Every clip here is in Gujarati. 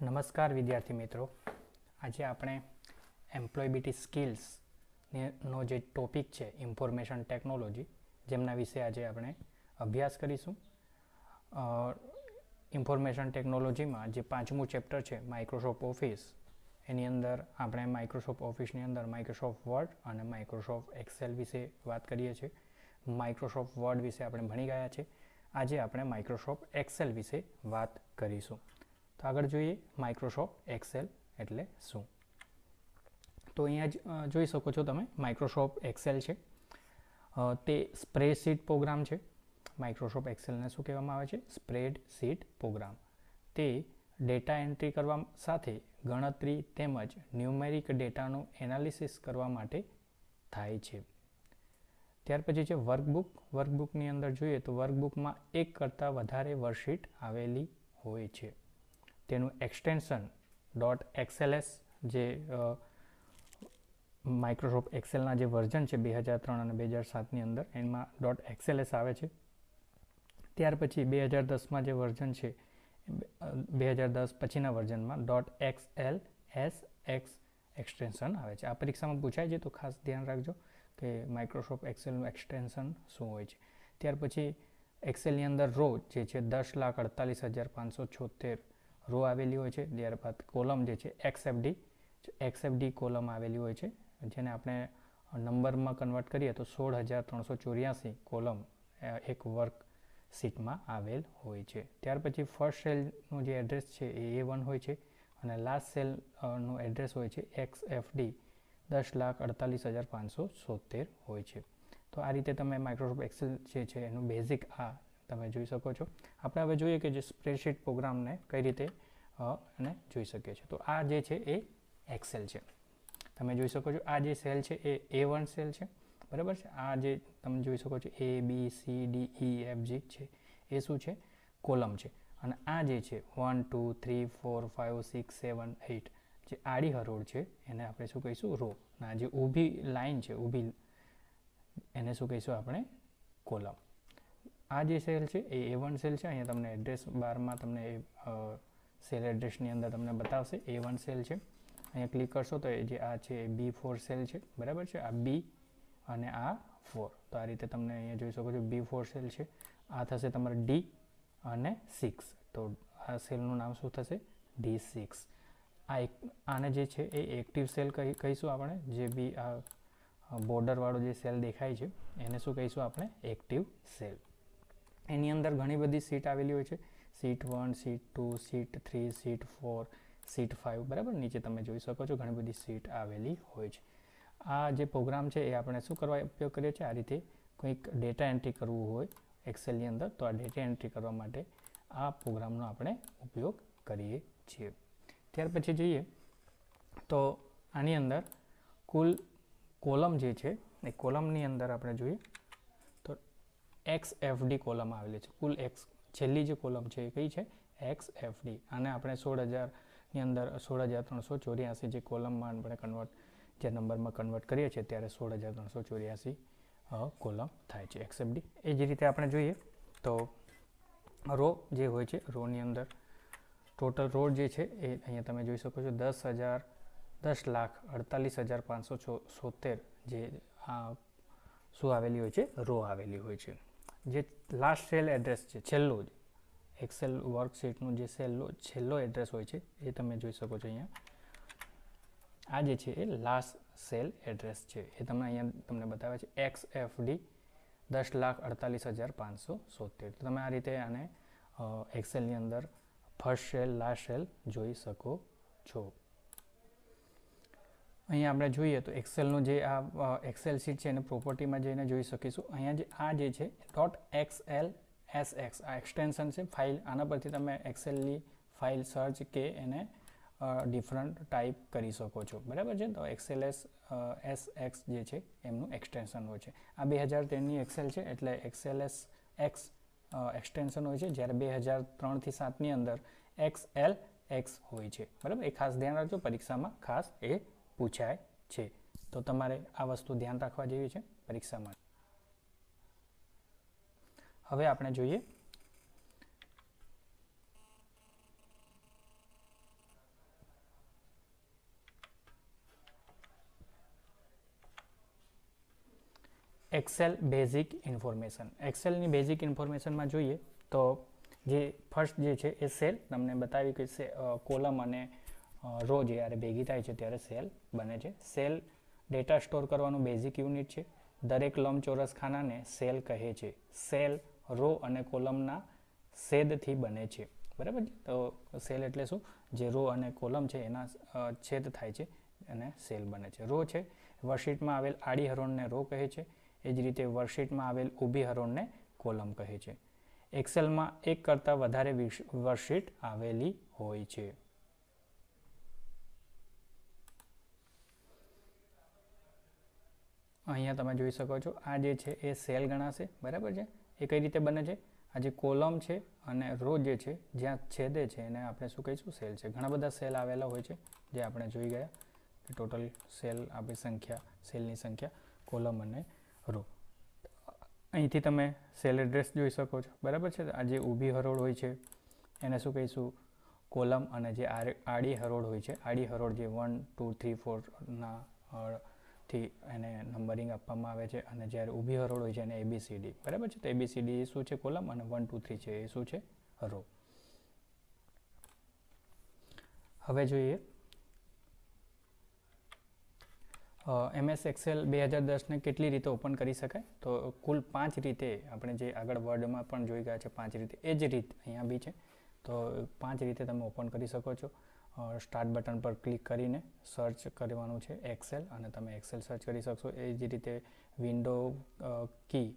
નમસ્કાર વિદ્યાર્થી મિત્રો. આજે આપણે એમ્પ્લોયબિલિટી સ્કિલ્સ નો જે ટોપિક છે ઇન્ફોર્મેશન ટેકનોલોજી જેમના વિશે આજે આપણે અભ્યાસ કરીશું. ઇન્ફોર્મેશન ટેકનોલોજીમાં જે પાંચમું ચેપ્ટર છે માઇક્રોસોફ્ટ ઓફિસ એની અંદર આપણે માઇક્રોસોફ્ટ ઓફિસની અંદર માઇક્રોસોફ્ટ વર્ડ અને માઇક્રોસોફ્ટ એક્સેલ વિશે વાત કરીએ છીએ. માઇક્રોસોફ્ટ વર્ડ વિશે આપણે ભણી ગયા છે આજે આપણે માઇક્રોસોફ્ટ એક્સેલ વિશે વાત કરીશું. તો આગળ જોઈએ માઇક્રોસોફ્ટ એક્સેલ એટલે શું? તો અહીંયા જ જોઈ શકો છો તમે માઇક્રોસોફ્ટ એક્સેલ છે. તે સ્પ્રેડશીટ પ્રોગ્રામ છે. માઇક્રોસોફ્ટ એક્સેલને શું કહેવામાં આવે છે? સ્પ્રેડશીટ પ્રોગ્રામ તે ડેટા એન્ટ્રી કરવા સાથે ગણતરી તેમજ ન્યુમેરિક ડેટાનું એનાલિસિસ કરવા માટે થાય છે. ત્યાર પછી છે વર્કબુક વર્કબુકની અંદર જોઈએ તો વર્કબુકમાં એક કરતાં વધારે વર્કશીટ આવેલી હોય છે. તેનું એક્સટેન્શન ડોટ એક્સએલએસ જે માઇક્રોસોફ્ટ એક્સેલના જે વર્ઝન છે બે હજાર ત્રણ અને બે હજાર સાતની અંદર, એમાં ડોટ એક્સએલએસ આવે છે. ત્યાર પછી બે હજાર દસમાં જે વર્ઝન છે બે હજાર દસ પછીના વર્ઝનમાં dot X L S X extension આવે છે. આ પરીક્ષામાં પૂછાય છે, તો ખાસ ધ્યાન રાખજો કે માઇક્રોસોફ્ટ એક્સેલનું એક્સટેન્શન શું હોય છે. ત્યાર પછી એક્સેલની અંદર રો જે છે દસ લાખ અડતાલીસ હજાર પાંચસો છોતેર રો આવેલી હોય છે, ત્યારબાદ કોલમ જે છે એક્સએફડી એક્સએફડી કોલમ આવેલી હોય છે, જેને આપણે નંબરમાં કન્વર્ટ કરીએ તો સોળ હજાર ત્રણસો ચોર્યાસી કોલમ એક વર્ક સીટમાં આવેલ હોય છે. ત્યાર પછી ફર્સ્ટ સેલનું જે એડ્રેસ છે, એ એ વન હોય છે, અને લાસ્ટ સેલનું એડ્રેસ હોય છે એક્સ એફડી દસ લાખ અડતાલીસ હજાર પાંચસો સોતેર હોય છે. તો આ રીતે તમે માઇક્રોસોફ્ટ એક્સેલ જે છે, એનું બેઝિક આ તમે જોઈ શકો છો. આપણે હવે જોઈએ કે જે સ્પ્રેડશીટ પ્રોગ્રામને કઈ રીતે અને જોઈ શકીએ છીએ. તો આ જે છે એ એક્સેલ છે. તમે જોઈ શકો છો, આ જે સેલ છે એ એ વન સેલ છે. બરાબર છે? આ જે તમે જોઈ શકો છો A B C D E F G છે. એ શું છે? કોલમ છે. અને આ જે છે one two three four five six seven eight જે આડી હરોળ છે, એને આપણે શું કહીશું? રો ના જે ઊભી લાઈન છે, ઊભી, એને શું કહીશું આપણે? કોલમ. આ જે સેલ છે એ એ વન સેલ છે. અહીંયા તમને એડ્રેસ બારમાં તમને એ સેલ એડ્રેસની અંદર તમને બતાવશે. એ વન સેલ છે. અહીંયા ક્લિક કરશો તો એ જે આ છે એ બી ફોર સેલ છે. બરાબર છે? આ બી અને આ ફોર તો આ રીતે તમને અહીંયા જોઈ શકો છો બી ફોર સેલ છે. આ થશે તમારે ડી અને સિક્સ તો આ સેલનું નામ શું થશે? ડી સિક્સ આ એક, આને જે છે એ એક્ટિવ સેલ કહી, કહીશું આપણે. જે બી આ બોર્ડરવાળો જે સેલ દેખાય છે, એને શું કહીશું આપણે? એક્ટિવ સેલ એની અંદર ઘણી બધી સીટ આવેલી હોય છે. Seat one seat two seat three seat four seat five બરાબર? નીચે તમે જોઈ શકો છો ઘણી બધી સીટ આવેલી હોય છે. આ જે પ્રોગ્રામ છે એ આપણે શું કરવા ઉપયોગ કરીએ છીએ? આ રીતે કંઈક ડેટા એન્ટ્રી કરવું હોય એક્સેલની અંદર, તો આ ડેટા એન્ટ્રી કરવા માટે આ પ્રોગ્રામનો આપણે ઉપયોગ કરીએ છીએ. ત્યાર પછી જોઈએ. તો આની અંદર કુલ કોલમ જે છે, એ કોલમની અંદર આપણે જોઈએ. એક્સ એફડી કોલમ આવેલી છે. કુલ એક્સ છેલ્લી જે કોલમ છે એ કઈ છે? એક્સ એફડી આને આપણે સોળ હજારની અંદર સોળ હજાર ત્રણસો ચોર્યાસી જે કોલમમાં આપણે કન્વર્ટ જે નંબરમાં કન્વર્ટ કરીએ છીએ ત્યારે સોળ હજાર ત્રણસો ચોર્યાસી કોલમ થાય છે એક્સએફડી એ જ રીતે આપણે જોઈએ તો રો જે હોય છે રોની અંદર ટોટલ રોડ જે છે એ અહીંયા તમે જોઈ શકો છો દસ હજાર દસ લાખ અડતાલીસ હજાર પાંચસો સોતેર જે શું આવેલી હોય છે? રો આવેલી હોય છે. જે લાસ્ટ સેલ એડ્રેસ છે, છેલ્લો જ એક્સેલ વર્કશીટનું જે સેલ્લો છેલ્લો એડ્રેસ હોય છે, એ તમે જોઈ શકો છો અહીંયા. આ જે છે એ લાસ્ટ સેલ એડ્રેસ છે. એ તમને અહીંયા તમને બતાવે છે એક્સ એફ ડી દસ લાખ અડતાલીસ હજાર પાંચસો સોતેર તમે આ રીતે આને એક્સેલની અંદર ફર્સ્ટ સેલ લાસ્ટ સેલ જોઈ શકો છો. અહીંયા આપણે જોઈએ તો એક્સેલનું જે આ એક્સેલ શીટ છે એને પ્રોપર્ટીમાં જઈને જોઈ શકીશું. અહીંયા જે, આ જે છે dot X L S X આ એક્સટેન્શન છે ફાઇલ આના પરથી તમે એક્સેલની ફાઇલ સર્ચ કે એને ડિફરન્ટ ટાઈપ કરી શકો છો. બરાબર છે? તો એક્સેલ એસ એસ એક્સ જે છે, એમનું એક્સટેન્શન હોય છે. આ બે હજાર તેરની એક્સેલ છે, એટલે એક્સએલએસ એક્સ એક્સટેન્શન હોય છે, જ્યારે બે હજાર ત્રણથી સાતની અંદર એક્સ એલ એક્સ હોય છે. બરાબર? એ ખાસ ધ્યાન રાખજો, પરીક્ષામાં ખાસ એ પૂછાય છે. તો તમારે આ વસ્તુ ધ્યાન રાખવા જેવી છે પરીક્ષામાં. હવે આપણે જોઈએ. એક્સેલ બેઝિક ઇન્ફોર્મેશન એક્સેલની બેઝિક ઇન્ફોર્મેશનમાં જોઈએ તો જે ફર્સ્ટ જે છે એ સેલ તમને બતાવી કે કોલમ અને રો જ્યારે ભેગી થાય છે ત્યારે સેલ બને છે. સેલ ડેટા સ્ટોર કરવાનું બેઝિક યુનિટ છે. દરેક લંબચોરસ ખાનાને સેલ કહે છે. સેલ રો અને કોલમના છેદથી બને છે. બરાબર છે? તો સેલ એટલે શું? જે રો અને કોલમ છે એના છેદ થાય છે અને સેલ બને છે. રો છે, વર્કશીટમાં આવેલ આડી હરોળને રો કહે છે. એ જ રીતે વર્કશીટમાં આવેલ ઊભી હરોળને કોલમ કહે છે. એક્સેલમાં એક કરતાં વધારે વર્કશીટ આવેલી હોય છે. અહીંયા તમે જોઈ શકો છો. આ જે છે એ સેલ ગણાશે. બરાબર છે? એ કઈ રીતે બને છે? આ જે કોલમ છે અને રો જે છે, જ્યાં છેદે છે, એને આપણે શું કહીશું? સેલ છે. ઘણા બધા સેલ આવેલા હોય છે, જે આપણે જોઈ ગયા. કે ટોટલ સેલ આપણી સંખ્યા, સેલની સંખ્યા, કોલમ અને રો. અહીંથી તમે સેલ એડ્રેસ જોઈ શકો છો. બરાબર છે? આ જે ઊભી હરોળ હોય છે, એને શું કહીશું? કોલમ અને જે આડી હરોળ હોય છે, આડી હરોળ જે વન ટુ થ્રી ફોરના થી એને નંબરિંગ આપવામાં આવે છે અને જ્યારે ઊભી હરોળ હોય છે એને એબીસીડી બરાબર છે? તો એબીસીડી એ શું છે કોલમ અને વન ટુ થ્રી છે એ શું છે? હરો હવે જોઈએ. એમએસ એક્સેલ બે હજાર દસને કેટલી રીતે ઓપન કરી શકાય? તો કુલ પાંચ રીતે આપણે જે આગળ વર્ડમાં પણ જોઈ ગયા છે પાંચ રીતે. એ જ રીત અહીંયા બી છે. તો પાંચ રીતે તમે ઓપન કરી શકો છો. સ્ટાર્ટ બટન પર ક્લિક કરીને સર્ચ કરવાનું છે એક્સેલ અને તમે એક્સેલ સર્ચ કરી શકશો. એ જ રીતે વિન્ડો કી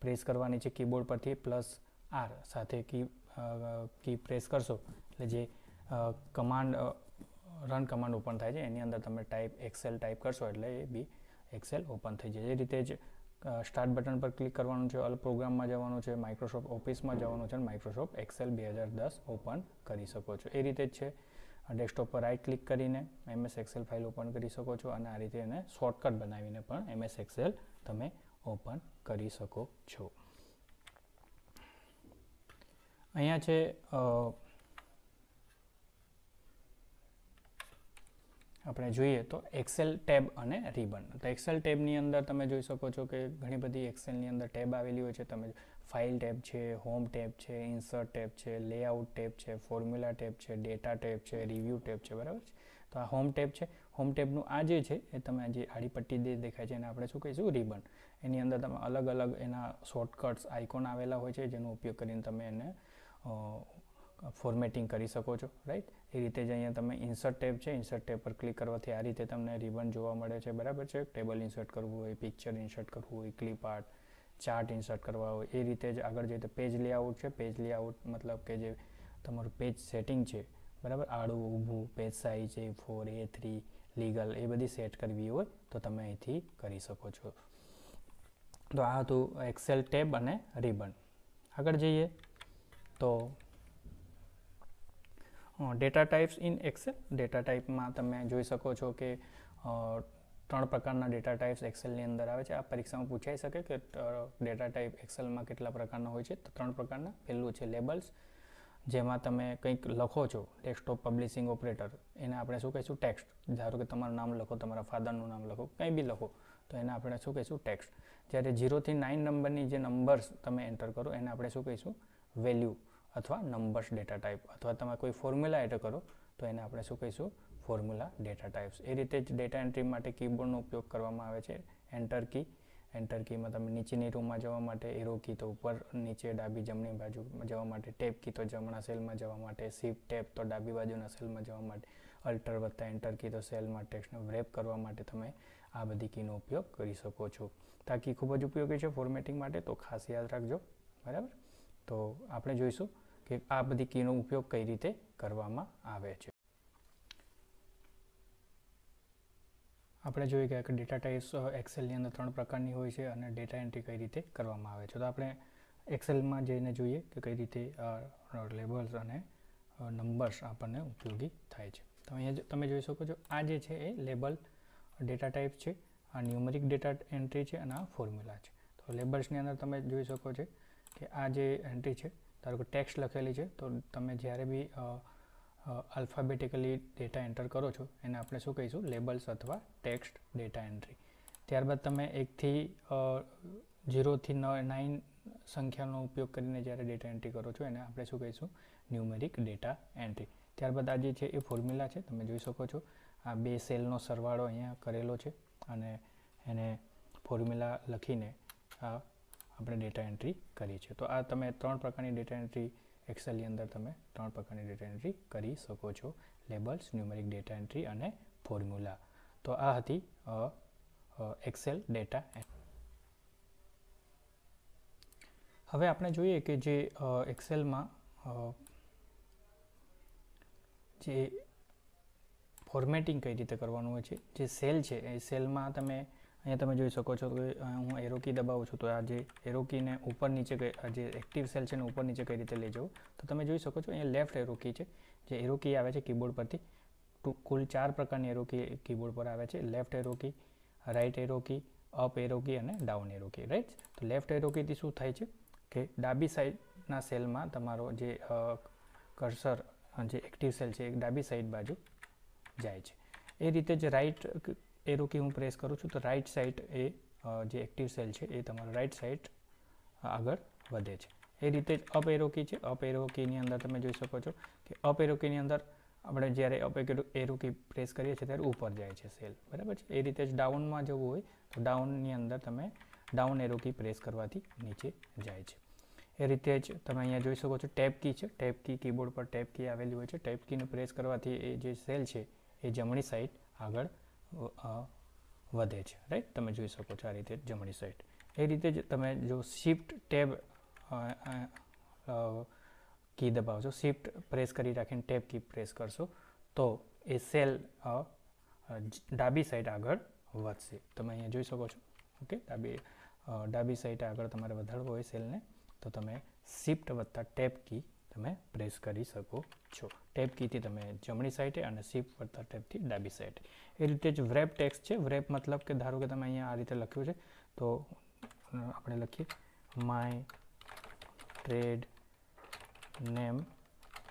પ્રેસ કરવાની છે કીબોર્ડ પરથી પ્લસ આર સાથે કી કી પ્રેસ કરશો. એટલે જે કમાન્ડ રન કમાન્ડ ઓપન થાય છે એની અંદર તમે ટાઈપ એક્સેલ ટાઈપ કરશો એટલે એ બી એક્સેલ ઓપન થઈ જાય. એ રીતે જ સ્ટાર્ટ બટન પર ક્લિક કરવાનું છે. અલ પ્રોગ્રામમાં જવાનું છે માઇક્રોસોફ્ટ ઓફિસમાં જવાનું છે અને માઇક્રોસોફ્ટ એક્સેલ બે હજાર દસ ઓપન કરી શકો છો. એ રીતે જ છે. ડેસ્કટોપ પર રાઇટ ક્લિક કરીને એમએસ એક્સેલ ફાઇલ ઓપન કરી શકો છો અને આ રીતે એને શોર્ટકટ બનાવીને પણ એમએસ એક્સેલ તમે ઓપન કરી શકો છો. અહીંયા છે આપણે જોઈએ તો એક્સેલ ટેબ અને રિબન તો એક્સેલ ટેબની અંદર તમે જોઈ શકો છો કે ઘણી બધી એક્સેલની અંદર ટેબ આવેલી હોય છે. તમે ફાઇલ ટેબ છે, હોમ ટેબ છે, ઇન્સર્ટ ટેબ છે, લેઆઉટ ટેબ છે, ફોર્મ્યુલા ટેબ છે, ડેટા ટેબ છે, રિવ્યૂ ટેબ છે, બરાબર છે? તો આ હોમ ટેબ છે. હોમ ટેબનું આ જે છે, એ તમે જે આડી પટ્ટી જે દેખાય છે, એને આપણે શું કહીશું? રિબન. એની અંદર તમે અલગ અલગ એના શોર્ટકટ્સ આઇકોન આવેલા હોય છે, જેનો ઉપયોગ કરીને તમે એને ફોર્મેટિંગ કરી શકો છો રાઈટ એ રીતે જ અહીંયા તમે ઇન્સર્ટ ટેબ છે ઇન્સર્ટ ટેબ પર ક્લિક કરવાથી આ રીતે તમને રિબન જોવા મળે છે, બરાબર છે? ટેબલ ઇન્સર્ટ કરવું હોય પિક્ચર ઇન્સર્ટ કરવું હોય ક્લિપ આર્ટ ચાર્ટ ઇન્સર્ટ કરવા હોય, એ રીતે જ આગળ જઈએ તો પેજ લેઆઉટ છે. પેજ લેઆઉટ મતલબ કે જે તમારું પેજ સેટિંગ છે, બરાબર? આડું, ઊભું page size A four A three legal એ બધી સેટ કરવી હોય તો તમે અહીંથી કરી શકો છો. તો આ હતું એક્સેલ ટેબ અને રિબન આગળ જઈએ તો data types in Excel data ટાઈપમાં તમે જોઈ શકો છો કે ત્રણ પ્રકારના ડેટા ટાઈપ્સ એક્સેલની અંદર આવે છે. આ પરીક્ષામાં પૂછાઈ શકે કે ડેટા ટાઈપ એક્સેલમાં કેટલા પ્રકારના હોય છે. તો ત્રણ પ્રકારના. પહેલું છે લેબલ્સ જેમાં તમે કંઈક લખો છો ડેસ્કટોપ પબ્લિશિંગ ઓપરેટર એને આપણે શું કહીશું? ટેક્સ્ટ ધારો કે તમારું નામ લખો, તમારા ફાધરનું નામ લખો, કંઈ બી લખો, તો એને આપણે શું કહીશું? ટેક્સ્ટ જ્યારે ઝીરોથી નાઇન નંબરની જે નંબર્સ તમે એન્ટર કરો, એને આપણે શું કહીશું? વેલ્યુ અથવા નંબર્સ ડેટા ટાઈપ અથવા તમે કોઈ ફોર્મ્યુલા એન્ટર કરો, તો એને આપણે શું કહીશું? ફોર્મ્યુલા ડેટા ટાઈપ્સ એ રીતે જ ડેટા એન્ટ્રી માટે કીબોર્ડનો ઉપયોગ કરવામાં આવે છે. એન્ટર કી એન્ટર કીમાં તમે નીચેની રૂમમાં જવા માટે એરો કી તો ઉપર, નીચે ડાબી જમણી બાજુ જવા માટે ટેપ કી તો જમણા સેલમાં જવા માટે શિફ્ટ ટેપ તો ડાબી બાજુના સેલમાં જવા માટે અલ્ટર વત્તા એન્ટર કી તો સેલમાં ટેક્સ્ટને વ્રેપ કરવા માટે તમે આ બધી કીનો ઉપયોગ કરી શકો છો. તાકી ખૂબ જ ઉપયોગી છે ફોર્મેટિંગ માટે, તો ખાસ યાદ રાખજો. બરાબર? તો આપણે જોઈશું કે આ બધી કીનો ઉપયોગ કઈ રીતે કરવામાં આવે છે. આપણે જોઈએ કે ડેટા ટાઈપ્સ એક્સેલની અંદર ત્રણ પ્રકારની હોય છે અને ડેટા એન્ટ્રી કઈ રીતે કરવામાં આવે છે. તો આપણે એક્સેલમાં જઈને જોઈએ કે કઈ રીતે લેબલ્સ અને નંબર્સ આપણને ઉપયોગી થાય છે. તો અહીંયા તમે જોઈ શકો છો, આ જે છે એ લેબલ ડેટા ટાઈપ છે, આ ન્યુમરિક ડેટા એન્ટ્રી છે અને આ ફોર્મ્યુલા છે. તો લેબલ્સની અંદર તમે જોઈ શકો છો કે આ જે એન્ટ્રી છે, ધારો કે ટેક્સ્ટ લખેલી છે, તો તમે જ્યારે બી આલ્ફાબેટિકલી ડેટા એન્ટર કરો છો, એને આપણે શું કહીશું? લેબલ્સ અથવા ટેક્સ્ટ ડેટા એન્ટ્રી ત્યારબાદ તમે એકથી ઝીરોથી નાઇન સંખ્યાનો ઉપયોગ કરીને જ્યારે ડેટા એન્ટ્રી કરો છો, એને આપણે શું કહીશું? ન્યુમેરિક ડેટા એન્ટ્રી ત્યારબાદ આ જે છે એ ફોર્મ્યુલા છે, તમે જોઈ શકો છો. આ બે સેલનો સરવાળો અહીંયા કરેલો છે અને એને ફોર્મ્યુલા લખીને આ આપણે ડેટા એન્ટ્રી કરી છે તો આ તમે ત્રણ પ્રકારની ડેટા એન્ટ્રી એક્સેલની અંદર તમે ત્રણ પ્રકારની ડેટા એન્ટ્રી કરી શકો છો. લેબલ્સ ન્યુમેરિક ડેટા એન્ટ્રી અને ફોર્મ્યુલા તો આ હતી એક્સેલ ડેટા હવે આપણે જોઈએ કે જે એક્સેલમાં જે ફોર્મેટિંગ કઈ રીતે કરવાનું હોય છે, જે સેલ છે, એ સેલમાં તમે અહીંયા તમે જોઈ શકો છો કે હું એરોકી દબાવું છું. તો આ જે એરોકીને ઉપર નીચે જે એક્ટિવ સેલ છે ને ઉપર નીચે કઈ રીતે લઈ જવું? તો તમે જોઈ શકો છો અહીંયા લેફ્ટ એરોકી છે, જે એરોકી આવે છે કીબોર્ડ પરથી. કુલ ચાર પ્રકારની એરોકી કીબોર્ડ પર આવે છે. Left arrow key right arrow key up arrow key અને ડાઉન એરોકી રાઈટ તો લેફ્ટ એરોકીથી શું થાય છે કે ડાબી સાઈડના સેલમાં તમારો જે કર્સર જે એક્ટિવ સેલ છે એ ડાબી સાઈડ બાજુ જાય છે. એ રીતે જ રાઈટ એરો કી હું પ્રેસ કરું છું, તો રાઈટ સાઈડ એ જે એક્ટિવ સેલ છે, એ તમારો રાઈટ સાઈડ આગળ વધે છે. એ રીતે જ અપ એરો છે. અપ એરો અંદર તમે જોઈ શકો છો કે અપ એરો અંદર આપણે જ્યારે અપ એરો પ્રેસ કરીએ છીએ ત્યારે ઉપર જાય છે સેલ બરાબર છે? એ રીતે જ ડાઉનમાં જવું હોય તો ડાઉનની અંદર તમે ડાઉન એરો કી પ્રેસ કરવાથી નીચે જાય છે. એ રીતે જ તમે અહીંયા જોઈ શકો છો ટેપ કી છે. ટેપ કી કીબોર્ડ પર ટેપ કી આવેલી હોય છે. ટેપ કીને પ્રેસ કરવાથી એ જે સેલ છે, એ જમણી સાઈડ આગળ વધે છે રાઈટ તમે જોઈ શકો છો આ રીતે જમણી સાઈડ એ રીતે જ તમે જો શિફ્ટ ટેબ કી દબાવશો શિફ્ટ પ્રેસ કરી રાખીને ટેબ કી પ્રેસ કરશો, તો એ સેલ ડાબી સાઈડ આગળ વધશે. તમે અહીંયા જોઈ શકો છો ઓકે ડાબી ડાબી સાઈડ આગળ તમારે વધારવો હોય સેલને તો તમે શિફ્ટ વત્તા ટેપ કી તમે પ્રેસ કરી શકો છો. ટેપ કીથી તમે જમણી સાઈડે અને શિફ્ટ વત્તા ટેપથી ડાબી સાઈડે. એ રીતે જ વ્રેપ ટેક્સ છે. વ્રેપ મતલબ કે ધારો કે તમે અહીંયા આ રીતે લખ્યું છે, તો આપણે લખીએ. માય ટ્રેડ નેમ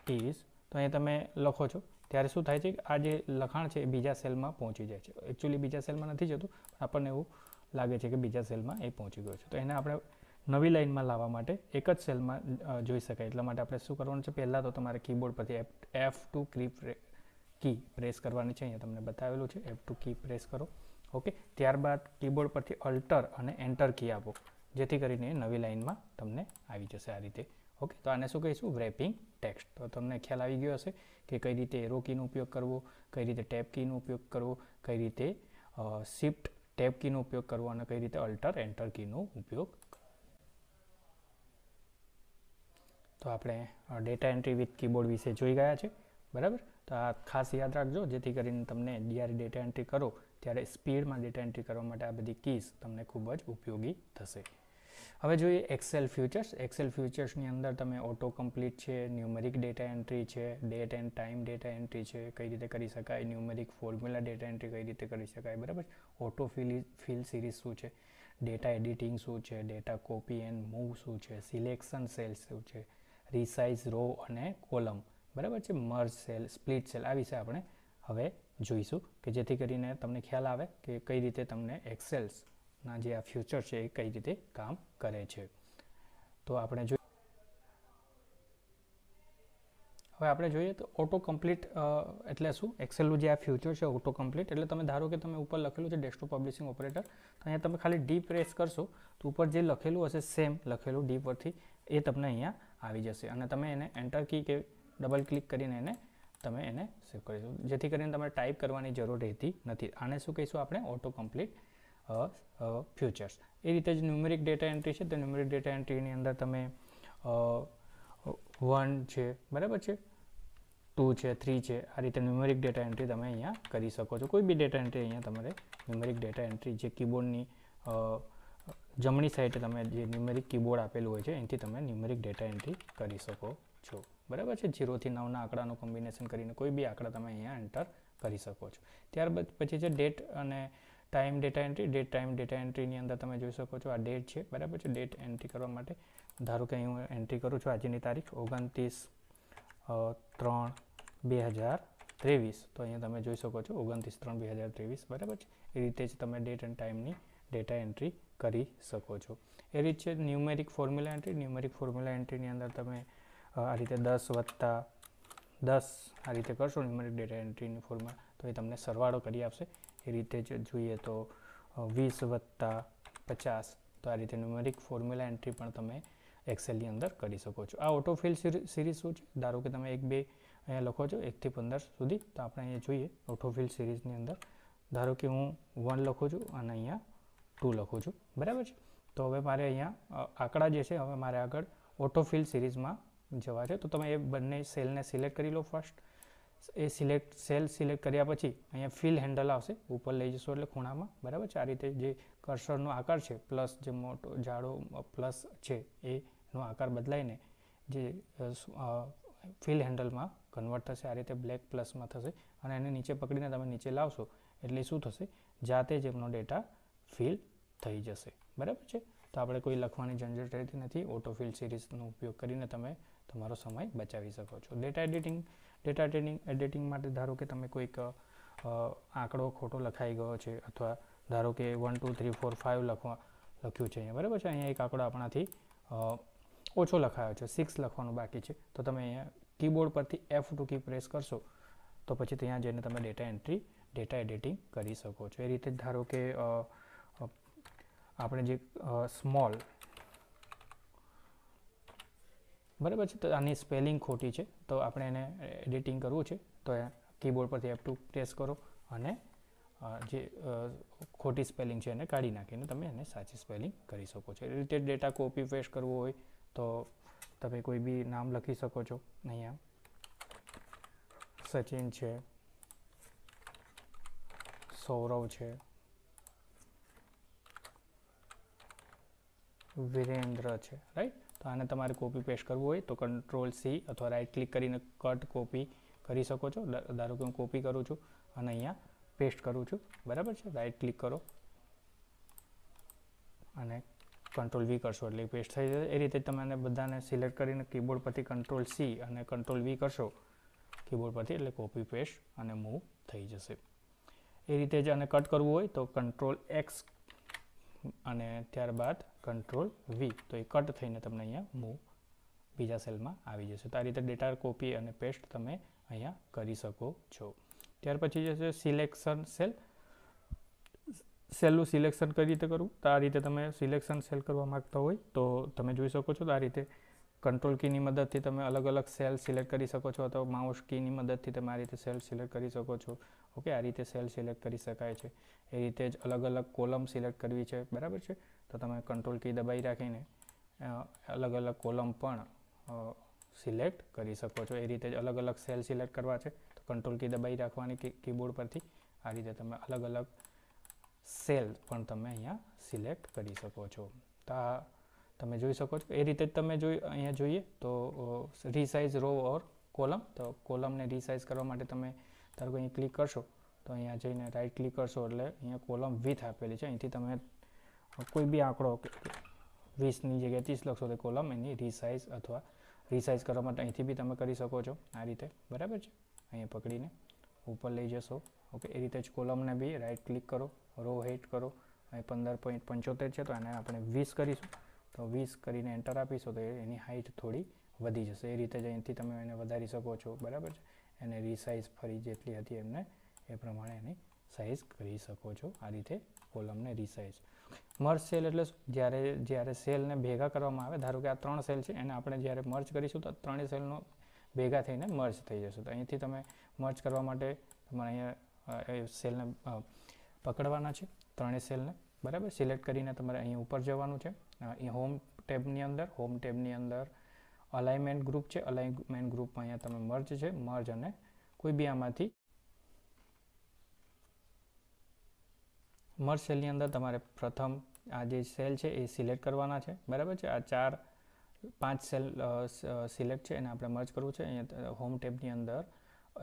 ઇઝ તો અહીંયા તમે લખો છો. ત્યારે શું થાય છે કે આ જે લખાણ છે એ બીજા સેલમાં પહોંચી જાય છે. એકચ્યુઅલી બીજા સેલમાં નથી જતું આપણને એવું લાગે છે કે બીજા સેલમાં એ પહોંચી ગયો છે. તો એને આપણે નવી લાઇનમાં લાવવા માટે એક જ સેલમાં જોઈ શકાય. એટલા માટે આપણે શું કરવાનું છે? પહેલાં તો તમારે કીબોર્ડ પરથી F two key key press કરવાની છે. અહીંયા તમને બતાવેલું છે. એફ ટુ કી પ્રેસ કરો. ઓકે ત્યારબાદ કીબોર્ડ પરથી અલ્ટર અને એન્ટર કી આપો. જેથી કરીને નવી લાઇનમાં તમને આવી જશે આ રીતે. ઓકે તો આને શું કહીશું? વ્રેપિંગ ટેક્સ્ટ તો તમને ખ્યાલ આવી ગયો હશે કે કઈ રીતે એરો કીનો ઉપયોગ કરવો, કઈ રીતે ટેપ કીનો ઉપયોગ કરવો, કઈ રીતે શિફ્ટ ટેપ કીનો ઉપયોગ કરવો અને કઈ રીતે અલ્ટર એન્ટર કીનો ઉપયોગ તો આપણે ડેટા એન્ટ્રી વિથ કીબોર્ડ વિશે જોઈ ગયા છે. બરાબર? તો આ ખાસ યાદ રાખજો, જેથી કરીને તમને જ્યારે ડેટા એન્ટ્રી કરો, ત્યારે સ્પીડમાં ડેટા એન્ટ્રી કરવા માટે આ બધી કીઝ તમને ખૂબ જ ઉપયોગી થશે. હવે જોઈએ એક્સેલ ફ્યુચર્સ એક્સેલ ફ્યુચર્સની અંદર તમે ઓટો કમ્પ્લીટ છે ન્યુમેરિક ડેટા એન્ટ્રી છે date and time data entry છે, કઈ રીતે કરી શકાય ન્યુમેરિક ફોર્મ્યુલા ડેટા એન્ટ્રી કઈ રીતે કરી શકાય, બરાબર? ઓટો ફિલ ફિલ સિરીઝ શું છે? ડેટા એડિટિંગ શું છે? ડેટા કોપી એન્ડ મૂવ શું છે? સિલેક્શન સેલ્સ શું છે? રિસાઇઝ રો અને કોલમ બરાબર છે? મર્જ સેલ સ્પ્લિટ સેલ આ વિશે આપણે હવે જોઈશું કે જેથી કરીને તમને ખ્યાલ આવે કે કઈ રીતે તમને એક્સેલ્સના જે આ ફ્યુચર છે એ કઈ રીતે કામ કરે છે. તો આપણે જોઈ હવે આપણે જોઈએ તો ઓટો કમ્પ્લીટ એટલે શું? એક્સેલનું જે આ ફ્યુચર છે ઓટો કમ્પ્લીટ એટલે તમે ધારો કે તમે ઉપર લખેલું છે ડેસ્કટોપ પબ્લિશિંગ ઓપરેટર તો અહીંયા તમે ખાલી ડી પ્રેસ કરશો, તો ઉપર જે લખેલું હશે સેમ લખેલું ડી પરથી એ તમને અહીંયા આવી જશે. અને તમે એને એન્ટર કી કે ડબલ ક્લિક કરીને એને તમે એને સેવ કરી દો જેથી કરીને તમારે ટાઈપ કરવાની જરૂર રહેતી નથી. આને શું કહીશું આપણે? ઓટો કમ્પ્લીટ ફ્યુચર્સ એ રીતે જ ન્યુમેરિક ડેટા એન્ટ્રી છે. તો ન્યુમેરિક ડેટા એન્ટ્રીની અંદર તમે વન છે, બરાબર છે? ટુ છે થ્રી છે, આ રીતે ન્યુમેરિક ડેટા એન્ટ્રી તમે અહીંયા કરી શકો છો. કોઈ બી ડેટા એન્ટ્રી અહીંયા તમારે ન્યુમેરિક ડેટા એન્ટ્રી જે કીબોર્ડની જમણી સાઈડે તમે જે ન્યુમેરિક કીબોર્ડ આપેલું હોય છે, એનાથી તમે ન્યુમેરિક ડેટા એન્ટ્રી કરી શકો છો. બરાબર છે? ઝીરોથી નવના આંકડાનું કોમ્બિનેશન કરીને કોઈ બી આંકડા તમે અહીંયા એન્ટર કરી શકો છો. ત્યારબાદ પછી છે ડેટ અને time data entry date time data એન્ટ્રીની અંદર તમે જોઈ શકો છો આ ડેટ છે, બરાબર છે? ડેટ એન્ટ્રી કરવા માટે ધારો કે અહીં હું એન્ટ્રી કરું છું આજની તારીખ ઓગણત્રીસ ત્રણ, બે હજાર ત્રેવીસ. તો અહીંયા તમે જોઈ શકો છો ઓગણત્રીસ, ત્રણ, બે હજાર ત્રેવીસ, બરાબર છે? એ રીતે જ તમે ડેટ એન્ડ ટાઈમની ડેટા એન્ટ્રી કરી શકો છો. એ રીત છે numeric formula entry numeric formula એન્ટ્રીની અંદર તમે આ રીતે દસ વત્તા દસ આ રીતે કરશો ન્યુમેરિક ડેટા એન્ટ્રીની ફોર્મ્યુલા તો એ તમને સરવાળો કરી આપશે. એ રીતે જ જોઈએ તો વીસ વત્તા પચાસ. તો આ રીતે ન્યુમેરિક ફોર્મ્યુલા એન્ટ્રી પણ તમે એક્સેલની અંદર કરી શકો છો. આ ઓટોફિલ સિરીઝ શું છે? ધારો કે તમે એક, બે અહીંયા લખો છો એકથી પંદર સુધી, તો આપણે અહીંયા જોઈએ ઓટોફિલ સિરીઝની અંદર. ધારો કે હું વન લખું છું અને અહીંયા ટુ લખું છું. બરાબર છે? તો હવે મારે અહીંયા આંકડા જે છે, હવે મારે આગળ ઓટોફિલ સિરીઝમાં જવા છે. તો તમે એ બંને સેલને સિલેક્ટ કરી લો first A select cell select કર્યા પછી અહીંયા ફિલ હેન્ડલ આવશે. ઉપર લઈ જશો એટલે ખૂણામાં. બરાબર છે? આ રીતે જે કર્સરનો આકાર છે પ્લસ જે મોટો, જાડો પ્લસ છે એનો આકાર બદલાઈને જે ફિલ હેન્ડલમાં કન્વર્ટ થશે, આ રીતે બ્લેક પ્લસમાં થશે અને એને નીચે પકડીને તમે નીચે લાવશો એટલે શું થશે? જાતે જ એમનો ડેટા ફિલ થઈ જશે. બરાબર છે? તો આપણે કોઈ લખવાની ઝંઝટ રહેતી નથી. ઓટોફિલ સિરીઝનો ઉપયોગ કરીને તમે તમારો સમય બચાવી શકો છો. Data editing data trading editing માટે ધારો કે તમે કોઈક આંકડો ખોટો લખાઈ ગયો છે અથવા ધારો કે one two three four five લખવા, લખ્યું છે અહીંયા. બરાબર છે? અહીંયા એક આંકડો આપણાથી ઓછો લખાયો છે સિક્સ લખવાનું બાકી છે. તો તમે અહીંયા કીબોર્ડ પરથી એફ ટુ કી પ્રેસ કરશો, તો પછી ત્યાં જઈને તમે ડેટા એન્ટ્રી ડેટા એડિટિંગ કરી શકો છો. એ રીતે ધારો કે આપણે જે સ્મોલ બરાબર છે? તો આની સ્પેલિંગ ખોટી છે, તો આપણે એને એડિટિંગ કરવું છે, તો કીબોર્ડ પરથી એફ ટુ પ્રેસ કરો અને જે ખોટી સ્પેલિંગ છે એને કાઢી નાખીને તમે એને સાચી સ્પેલિંગ કરી શકો છો. એ રીતે ડેટા કોપી પેસ્ટ કરવું હોય તો તમે કોઈ બી નામ લખી શકો છો અહીંયા. સચિન છે. સૌરવ છે. વિરેન્દ્ર છે રાઈટ તો આને તમારે કોપી પેસ્ટ કરવું હોય તો કંટ્રોલ સી અથવા રાઈટ ક્લિક કરીને કટ કોપી કરી શકો છો. ધારો કે હું કોપી કરું છું અને અહીંયા પેસ્ટ કરું છું. બરાબર છે? રાઈટ ક્લિક કરો. અને કંટ્રોલ વી કરશો. એટલે પેસ્ટ થઈ જશે. એ રીતે તમે બધાને સિલેક્ટ કરીને કીબોર્ડ પરથી કંટ્રોલ સી અને કંટ્રોલ વી કરશો કીબોર્ડ પરથી, એટલે કોપી પેસ્ટ અને મૂવ થઈ જશે. એ રીતે જ આને કટ કરવું હોય તો કંટ્રોલ એક્સ અને ત્યારબાદ કંટ્રોલ વી તો એ કટ થઈને તમને અહીંયા મૂવ બીજા સેલમાં આવી જશે. તો આ રીતે ડેટા કોપી અને પેસ્ટ તમે અહીંયા કરી શકો છો. ત્યાર પછી જે છે સિલેક્શન સેલ સેલનું સિલેક્શન કઈ રીતે કરવું? તો આ રીતે તમે સિલેક્શન સેલ કરવા માગતા હોય તો તમે જોઈ શકો છો. તો આ રીતે કંટ્રોલ કીની મદદથી તમે અલગ અલગ સેલ સિલેક્ટ કરી શકો છો અથવા માઉસ કીની મદદથી તમે આ રીતે સેલ સિલેક્ટ કરી શકો છો. ઓકે, આ રીતે સેલ સિલેક્ટ કરી શકાય છે. એ રીતે જ અલગ અલગ કોલમ સિલેક્ટ કરવી છે. બરાબર છે? તો તમે કંટ્રોલ કી દબાઈ રાખીને અલગ અલગ કોલમ પણ સિલેક્ટ કરી શકો છો. એ રીતે જ અલગ અલગ સેલ સિલેક્ટ કરવા છે. તો કંટ્રોલ કી દબાઈ રાખવાની કીબોર્ડ પરથી આ રીતે તમે અલગ અલગ સેલ પણ તમે અહીંયા સિલેક્ટ કરી શકો છો. તો તમે જોઈ શકો છો. એ રીતે તમે જોઈ, અહીંયા જોઈએ તો રીસાઇઝ રો ઓર કોલમ તો કોલમને રીસાઇઝ કરવા માટે તમે ધારો કે ક્લિક કરશો, તો અહીંયા જઈને રાઈટ ક્લિક કરશો એટલે અહીંયા કોલમ વિથ આપેલી છે. અહીંથી તમે કોઈ બી આંકડો વીસની જગ્યાએ ત્રીસ લખશો તો કોલમ એની રીસાઇઝ અથવા રિસાઇઝ કરવા માટે અહીંથી બી તમે કરી શકો છો. આ રીતે. બરાબર છે? અહીંયા પકડીને ઉપર લઈ જશો. ઓકે એ રીતે જ કોલમને બી રાઇટ ક્લિક કરો રો હેટ કરો. અહીં પંદર પોઈન્ટ પંચોતેર છે, તો એને આપણે વીસ કરીશું. તો વીસ કરીને એન્ટર આપીશું, તો એની હાઇટ થોડી વધી જશે. એ રીતે જ અહીંથી તમે એને વધારી શકો છો, બરાબર છે? એને રીસાઇઝ ફરી જેટલી હતી એમને એ પ્રમાણે એની સાઇઝ કરી શકો છો. આ રીતે કોલમને રીસાઇઝ મર્જ સેલ એટલે જ્યારે જ્યારે સેલને ભેગા કરવામાં આવે, ધારો કે આ ત્રણ સેલ છે, એને આપણે જ્યારે મર્જ કરીશું, તો ત્રણેય સેલનો ભેગા થઈને મર્જ થઈ જશે. તો અહીંથી તમે મર્જ કરવા માટે તમારે અહીંયા સેલને પકડવાના છે. ત્રણેય સેલને, બરાબર? સિલેક્ટ કરીને તમારે અહીં ઉપર જવાનું છે. અહીં હોમ ટેબની અંદર, હોમ ટેબની અંદર અલાઇનમેન્ટ ગ્રુપ છે. અલાઇનમેન્ટ ગ્રુપમાં અહીંયા તમે મર્જ છે. મર્જ અને કોઈ બી આમાંથી મર્જ સેલની અંદર તમારે પ્રથમ આ જે સેલ છે એ સિલેક્ટ કરવાના છે. બરાબર છે? આ ચાર, પાંચ સેલ સિલેક્ટ છે એને આપણે મર્જ કરવું છે. અહીંયા હોમ ટેબની અંદર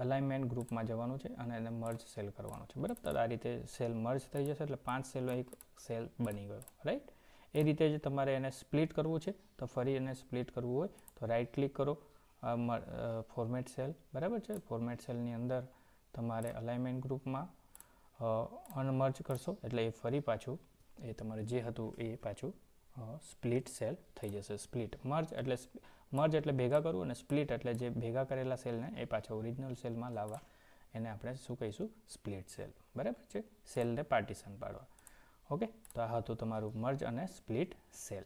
અલાઇનમેન્ટ ગ્રુપમાં જવાનું છે અને એને મર્જ સેલ કરવાનું છે. બરાબર? તો આ રીતે સેલ મર્જ થઈ જશે એટલે પાંચ સેલનો એક સેલ બની ગયો. રાઈટ એ રીતે જ તમારે એને સ્પ્લિટ કરવું છે. તો ફરી એને સ્પ્લિટ કરવું હોય તો રાઈટ ક્લિક કરો. ફોર્મેટ સેલ બરાબર છે? ફોર્મેટ સેલની અંદર તમારે અલાઇનમેન્ટ ગ્રુપમાં અનમર્જ કરશો. એટલે એ ફરી પાછું, એ તમારે જે હતું એ પાછું સ્પ્લિટ સેલ થઈ જશે. સ્પ્લિટ મર્જ એટલે મર્જ એટલે ભેગા કરવું અને સ્પ્લિટ એટલે જે ભેગા કરેલા સેલને એ પાછા ઓરિજિનલ સેલમાં લાવવા. એને આપણે શું કહીશું? સ્પ્લિટ સેલ બરાબર છે? સેલને પાર્ટીશન પાડવા. ઓકે? તો આ હતું તમારું મર્જ અને સ્પ્લિટ સેલ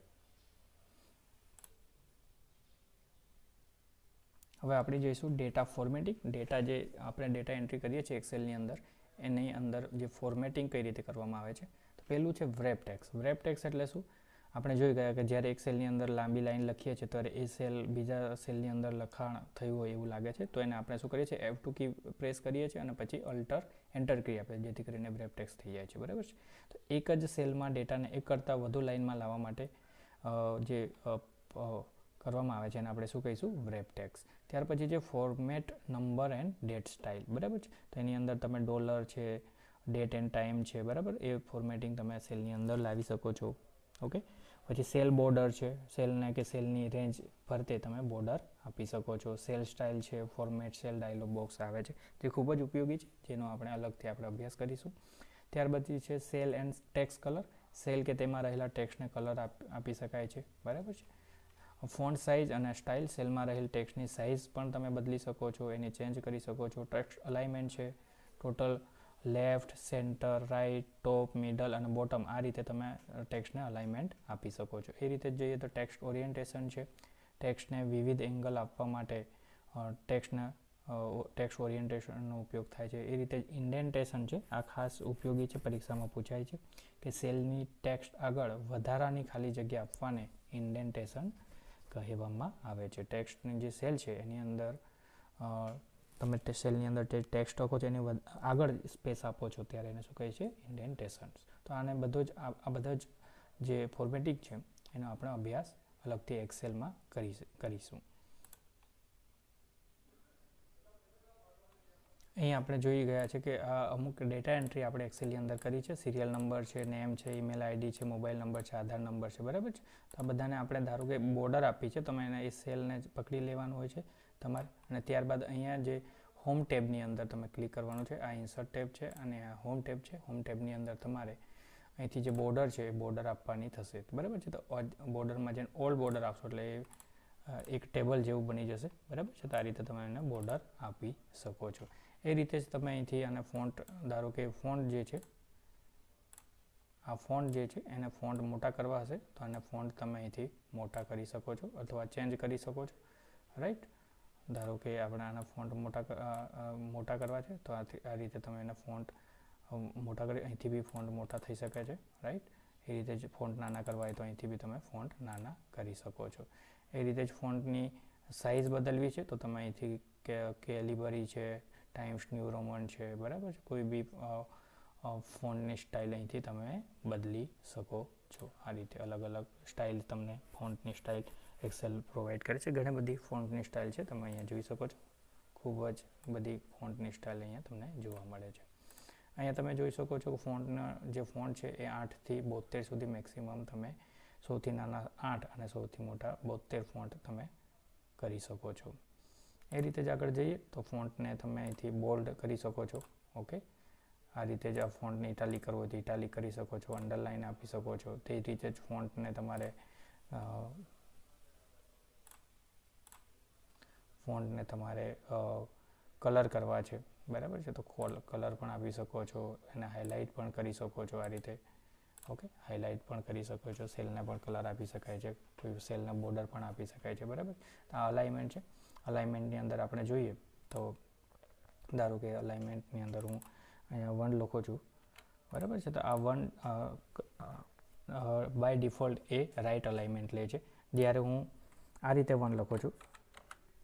હવે આપણે જોઈશું ડેટા ફોર્મેટિંગ ડેટા જે આપણે ડેટા એન્ટ્રી કરીએ છીએ એક્સેલની અંદર, એની અંદર જે ફોર્મેટિંગ કઈ રીતે કરવામાં આવે છે? તો પહેલું છે વ્રેપ ટેક્સ વેબ ટેક્સ એટલે શું? આપણે જોઈ ગયા કે જ્યારે એક સેલની અંદર લાંબી લાઈન લખીએ છીએ, ત્યારે એ સેલ બીજા સેલની અંદર લખાણ થયું હોય એવું લાગે છે. તો એને આપણે શું કરીએ છીએ? એફ ટુ કી પ્રેસ કરીએ છીએ અને પછી અલ્ટર એન્ટર કરી આપીએ જેથી કરીને બ્રેપ ટેક્સ થઈ જાય છે. બરાબર છે? તો એક જ સેલમાં ડેટાને એક કરતાં વધુ લાઇનમાં લાવવા માટે જે કરવામાં આવે છે એને આપણે શું કહીશું? ટેક્સ ત્યાર પછી જે format number and date style બરાબર છે? તો એની અંદર તમે ડોલર છે ડેટ એન્ડ ટાઈમ છે, બરાબર? એ ફોર્મેટિંગ તમે સેલની અંદર લાવી શકો છો. ઓકે? પછી સેલ બોર્ડર છે, સેલને કે સેલની રેન્જ ફરતે તમે બોર્ડર આપી શકો છો. સેલ સ્ટાઇલ છે, ફોર્મેટ સેલ ડાયલોગ બોક્સ આવે છે. જે ખૂબ જ ઉપયોગી છે, જેનો આપણે અલગથી આપણે અભ્યાસ કરીશું. ત્યારબાદ છે, cell and text colour. Cell કે તેમાં રહેલા ટેક્સને કલર આપી શકાય છે. બરાબર છે? ફોન્ટ સાઇઝ અને સ્ટાઇલ. સેલમાં રહેલ ટેક્સની સાઇઝ પણ તમે બદલી શકો છો, એને ચેન્જ કરી શકો છો. ટેક્સ અલાઇનમેન્ટ છે, total left, centre right top, middle અને બોટમ આ રીતે તમે ટેક્સ્ટને અલાઇનમેન્ટ આપી શકો છો. એ રીતે જઈએ તો ટેક્સ્ટ ઓરિએન્ટેશન છે. ટેક્સ્ટને વિવિધ એંગલ આપવા માટે ટેક્સ્ટને ટેક્સ્ટ ઓરિએન્ટેશનનો ઉપયોગ થાય છે. એ રીતે ઇન્ડેન્ટેશન છે. આ ખાસ ઉપયોગી છે, પરીક્ષામાં પૂછાય છે કે સેલની ટેક્સ્ટ આગળ વધારાની ખાલી જગ્યા આપવાને ઇન્ડેન્ટેશન કહેવામાં આવે છે. ટેક્સ્ટની જે સેલ છે, એની અંદર તમે સેલની અંદર જે ટેક્સ્ટ લખો છો, એની આગળ સ્પેસ આપો છો ત્યારે એને શું કહે છે? ઇન્ડેન્ટેશન્સ તો આને બધો જ, આ બધા જ જે ફોર્મેટિક છે, એનો આપણે અભ્યાસ અલગથી એક્સેલમાં કરી કરીશું અહીં આપણે જોઈ ગયા છે કે અમુક ડેટા એન્ટ્રી આપણે એક્સેલની અંદર કરી છે. સિરિયલ નંબર છે નેમ છે ઈમેલ આઈડી છે મોબાઈલ નંબર છે, આધાર નંબર છે, બરાબર છે? તો આ બધાને આપણે ધારો કે બોર્ડર આપી છે તમે એને એ સેલને પકડી લેવાનું હોય છે. તમારે. અને ત્યારબાદ અહીંયા જે હોમ ટેબની અંદર તમે ક્લિક કરવાનું છે, આ ઇન્સર્ટ ટેબ છે અને આ હોમ ટેબ છે. હોમ ટેબની અંદર તમારે અહીંથી જે બોર્ડર છે એ બોર્ડર આપવાની થશે. બરાબર છે? તો બોર્ડરમાં જેને ઓલ્ડ બોર્ડર આપશો એટલે એક ટેબલ જેવું બની જશે. બરાબર છે? તો આ રીતે તમે એને બોર્ડર આપી શકો છો. એ રીતે જ તમે અહીંથી આને ફોન્ટ ધારો કે ફોન્ટ જે છે, આ ફોન્ટ જે છે એને ફોન્ટ મોટા કરવા હશે. તો આને ફોન્ટ તમે અહીંથી મોટા કરી શકો છો અથવા ચેન્જ કરી શકો છો. રાઈટ ધારો કે આપણે આના ફોન્ટ મોટા મોટા કરવા છે, તો આ રીતે તમે એના ફોન્ટ મોટા કરી અહીંથી બી ફોન્ટ મોટા થઈ શકે છે રાઈટ એ રીતે જ ફોન્ટ નાના કરવા હોય તો અહીંથી બી તમે ફોન્ટ નાના કરી શકો છો. એ રીતે જ ફોન્ટની સાઇઝ બદલવી છે, તો તમે અહીંથી કે કેલિબરી છે ટાઈમ્સ ન્યૂ રોમન છે, બરાબર છે? કોઈ બી ફોન્ટની સ્ટાઇલ અહીંથી તમે બદલી શકો છો. આ રીતે અલગ અલગ સ્ટાઇલ તમને ફોન્ટની સ્ટાઇલ એક્સેલ પ્રોવાઈડ કરે છે. ઘણી બધી ફોન્ટની સ્ટાઇલ છે. તમે અહીંયા જોઈ શકો છો. ખૂબ જ બધી ફોન્ટની સ્ટાઇલ અહીંયા તમને જોવા મળે છે. અહીંયા તમે જોઈ શકો છો ફોન્ટના જે ફોન્ટ છે એ આઠથી બોતેર સુધી મેક્સિમમ તમે સૌથી નાના આઠ અને સૌથી મોટા બોતેર ફોન્ટ તમે કરી શકો છો. એ રીતે જ આગળ જઈએ તો ફોન્ટને તમે અહીંથી બોલ્ડ કરી શકો છો. ઓકે આ રીતે જ આ ફોન્ટને ઇટાલી કરવો હોય તો ઇટાલી કરી શકો છો. અંડરલાઇન આપી શકો છો. તે રીતે જ ફોન્ટને તમારે ફોન્ટને તમારે કલર કરવા છે. બરાબર છે? તો કલર પણ આપી શકો છો એને હાઇલાઇટ પણ કરી શકો છો આ રીતે. ઓકે? હાઇલાઇટ પણ કરી શકો છો. સેલને પણ કલર આપી શકાય છે. કોઈ સેલને બોર્ડર પણ આપી શકાય છે. બરાબર? આ અલાઇમેન્ટ છે. અલાઇનમેન્ટની અંદર આપણે જોઈએ તો ધારો કે અલાઇનમેન્ટની અંદર હું અહીંયા વન લખું છું. બરાબર છે? તો આ વન બાય ડિફોલ્ટ એ રાઇટ અલાઇનમેન્ટ લે છે. જ્યારે હું આ રીતે વન લખું છું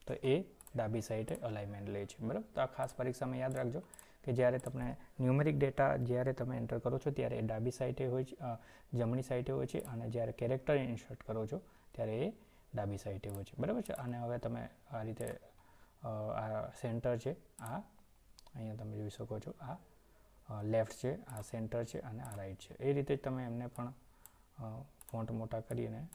તો એ ડાબી સાઈડે અલાઇનમેન્ટ લે છે, બરાબર? તો આ ખાસ પરીક્ષામાં યાદ રાખજો કે જ્યારે તમને ન્યુમેરિક ડેટા જ્યારે તમે એન્ટર કરો છો, ત્યારે એ ડાબી સાઈડે હોય છે જમણી સાઈડે હોય છે અને જ્યારે કેરેક્ટર ઇન્સર્ટ કરો છો, ત્યારે એ ડાબી સાઈડે હોય છે, બરાબર છે? અને હવે તમે આ રીતે આ સેન્ટર છે, આ, અહીંયા તમે જોઈ શકો છો, આ લેફ્ટ છે, આ સેન્ટર છે અને આ રાઈટ છે. એ રીતે તમે એમને પણ ફોન્ટ મોટા કરીને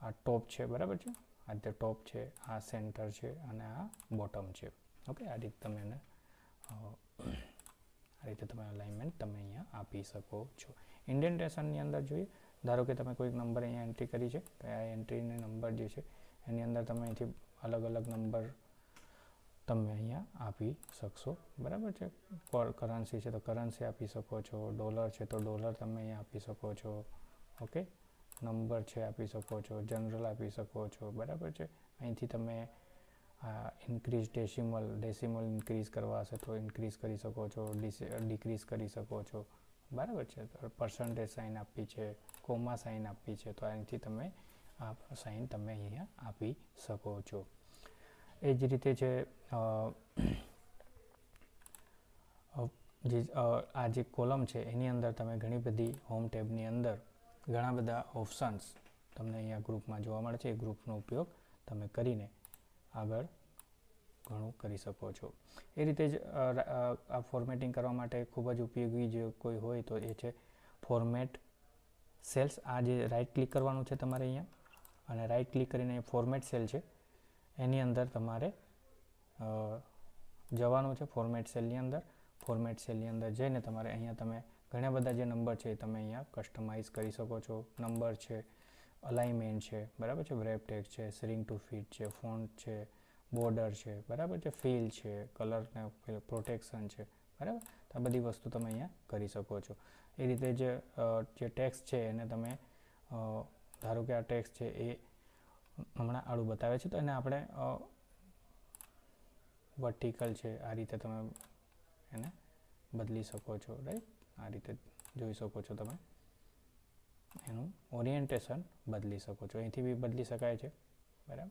આ ટોપ છે, બરાબર છે? આ જે ટોપ છે, આ સેન્ટર છે અને આ બોટમ છે. ઓકે, આ રીતે તમે એને આ રીતે તમે અલાઇનમેન્ટ તમે અહીંયા આપી શકો છો. ઇન્ડેન્ટેશનની અંદર જોઈએ, ધારો કે તમે કોઈક નંબર અહીંયા એન્ટ્રી કરી છે, તો આ એન્ટ્રીને નંબર જે છે, એની અંદર તમે અહીંથી અલગ અલગ નંબર તમે અહીંયા આપી શકશો. બરાબર છે? કરન્સી છે તો કરન્સી આપી શકો છો ડોલર છે તો ડોલર તમે અહીંયા આપી શકો છો. ઓકે? નંબર છે, આપી શકો છો, જનરલ આપી શકો છો, બરાબર છે? અહીંથી તમે ઇન્ક્રીઝ ડેસિમલ ડેસિમલ ઇન્ક્રીઝ કરવા હશે તો ઇન્ક્રીઝ કરી શકો છો ડિક્રીઝ કરી શકો છો, બરાબર છે? પર્સન્ટેજ સાઇન આપી છે કોમા સાઇન આપી છે, તો અહીંથી તમે આ સાઇન તમે અહીંયા આપી શકો છો. એ જ રીતે છે જે આ જે કોલમ છે, એની અંદર તમે ઘણી બધી હોમ ટેબની અંદર ઘણા બધા ઓપ્શન્સ તમને અહીંયા ગ્રુપમાં જોવા મળે છે એ ગ્રુપનો ઉપયોગ તમે કરીને આગળ ઘણું કરી શકો છો. એ રીતે જ આ ફોર્મેટિંગ કરવા માટે ખૂબ જ ઉપયોગી જે કોઈ હોય તો એ છે ફોર્મેટ સેલ્સ આ જે રાઈટ ક્લિક કરવાનું છે તમારે અહીંયા અને રાઇટ ક્લિક કરીને ફોર્મેટ સેલ છે. એની અંદર તમારે જવાનું છે ફોર્મેટ સેલની અંદર. ફોર્મેટ સેલની અંદર જઈને તમારે અહીંયા તમે ઘણા બધા જે નંબર છે તમે અહીંયા કસ્ટમાઇઝ કરી શકો છો. નંબર છે અલાઇનમેન્ટ છે, બરાબર છે? વેબ ટેક્સ છે સ્ટ્રિંગ ટુ ફિટ છે ફોન્ટ છે બોર્ડર છે, બરાબર છે? ફીલ છે કલરને પ્રોટેક્શન છે, બરાબર? તો આ બધી વસ્તુ તમે અહીંયા કરી શકો છો. એ રીતે જે જે ટેક્સ છે એને તમે ધારો કે આ ટેક્સ છે એ હમણાં આડું બતાવે છે, તો એને આપણે વર્ટિકલ છે, આ રીતે તમે એને બદલી શકો છો રાઈટ આ રીતે જોઈ શકો છો તમે. એનું ઓરિએન્ટેશન બદલી શકો છો. અહીંથી બી બદલી શકાય છે. બરાબર?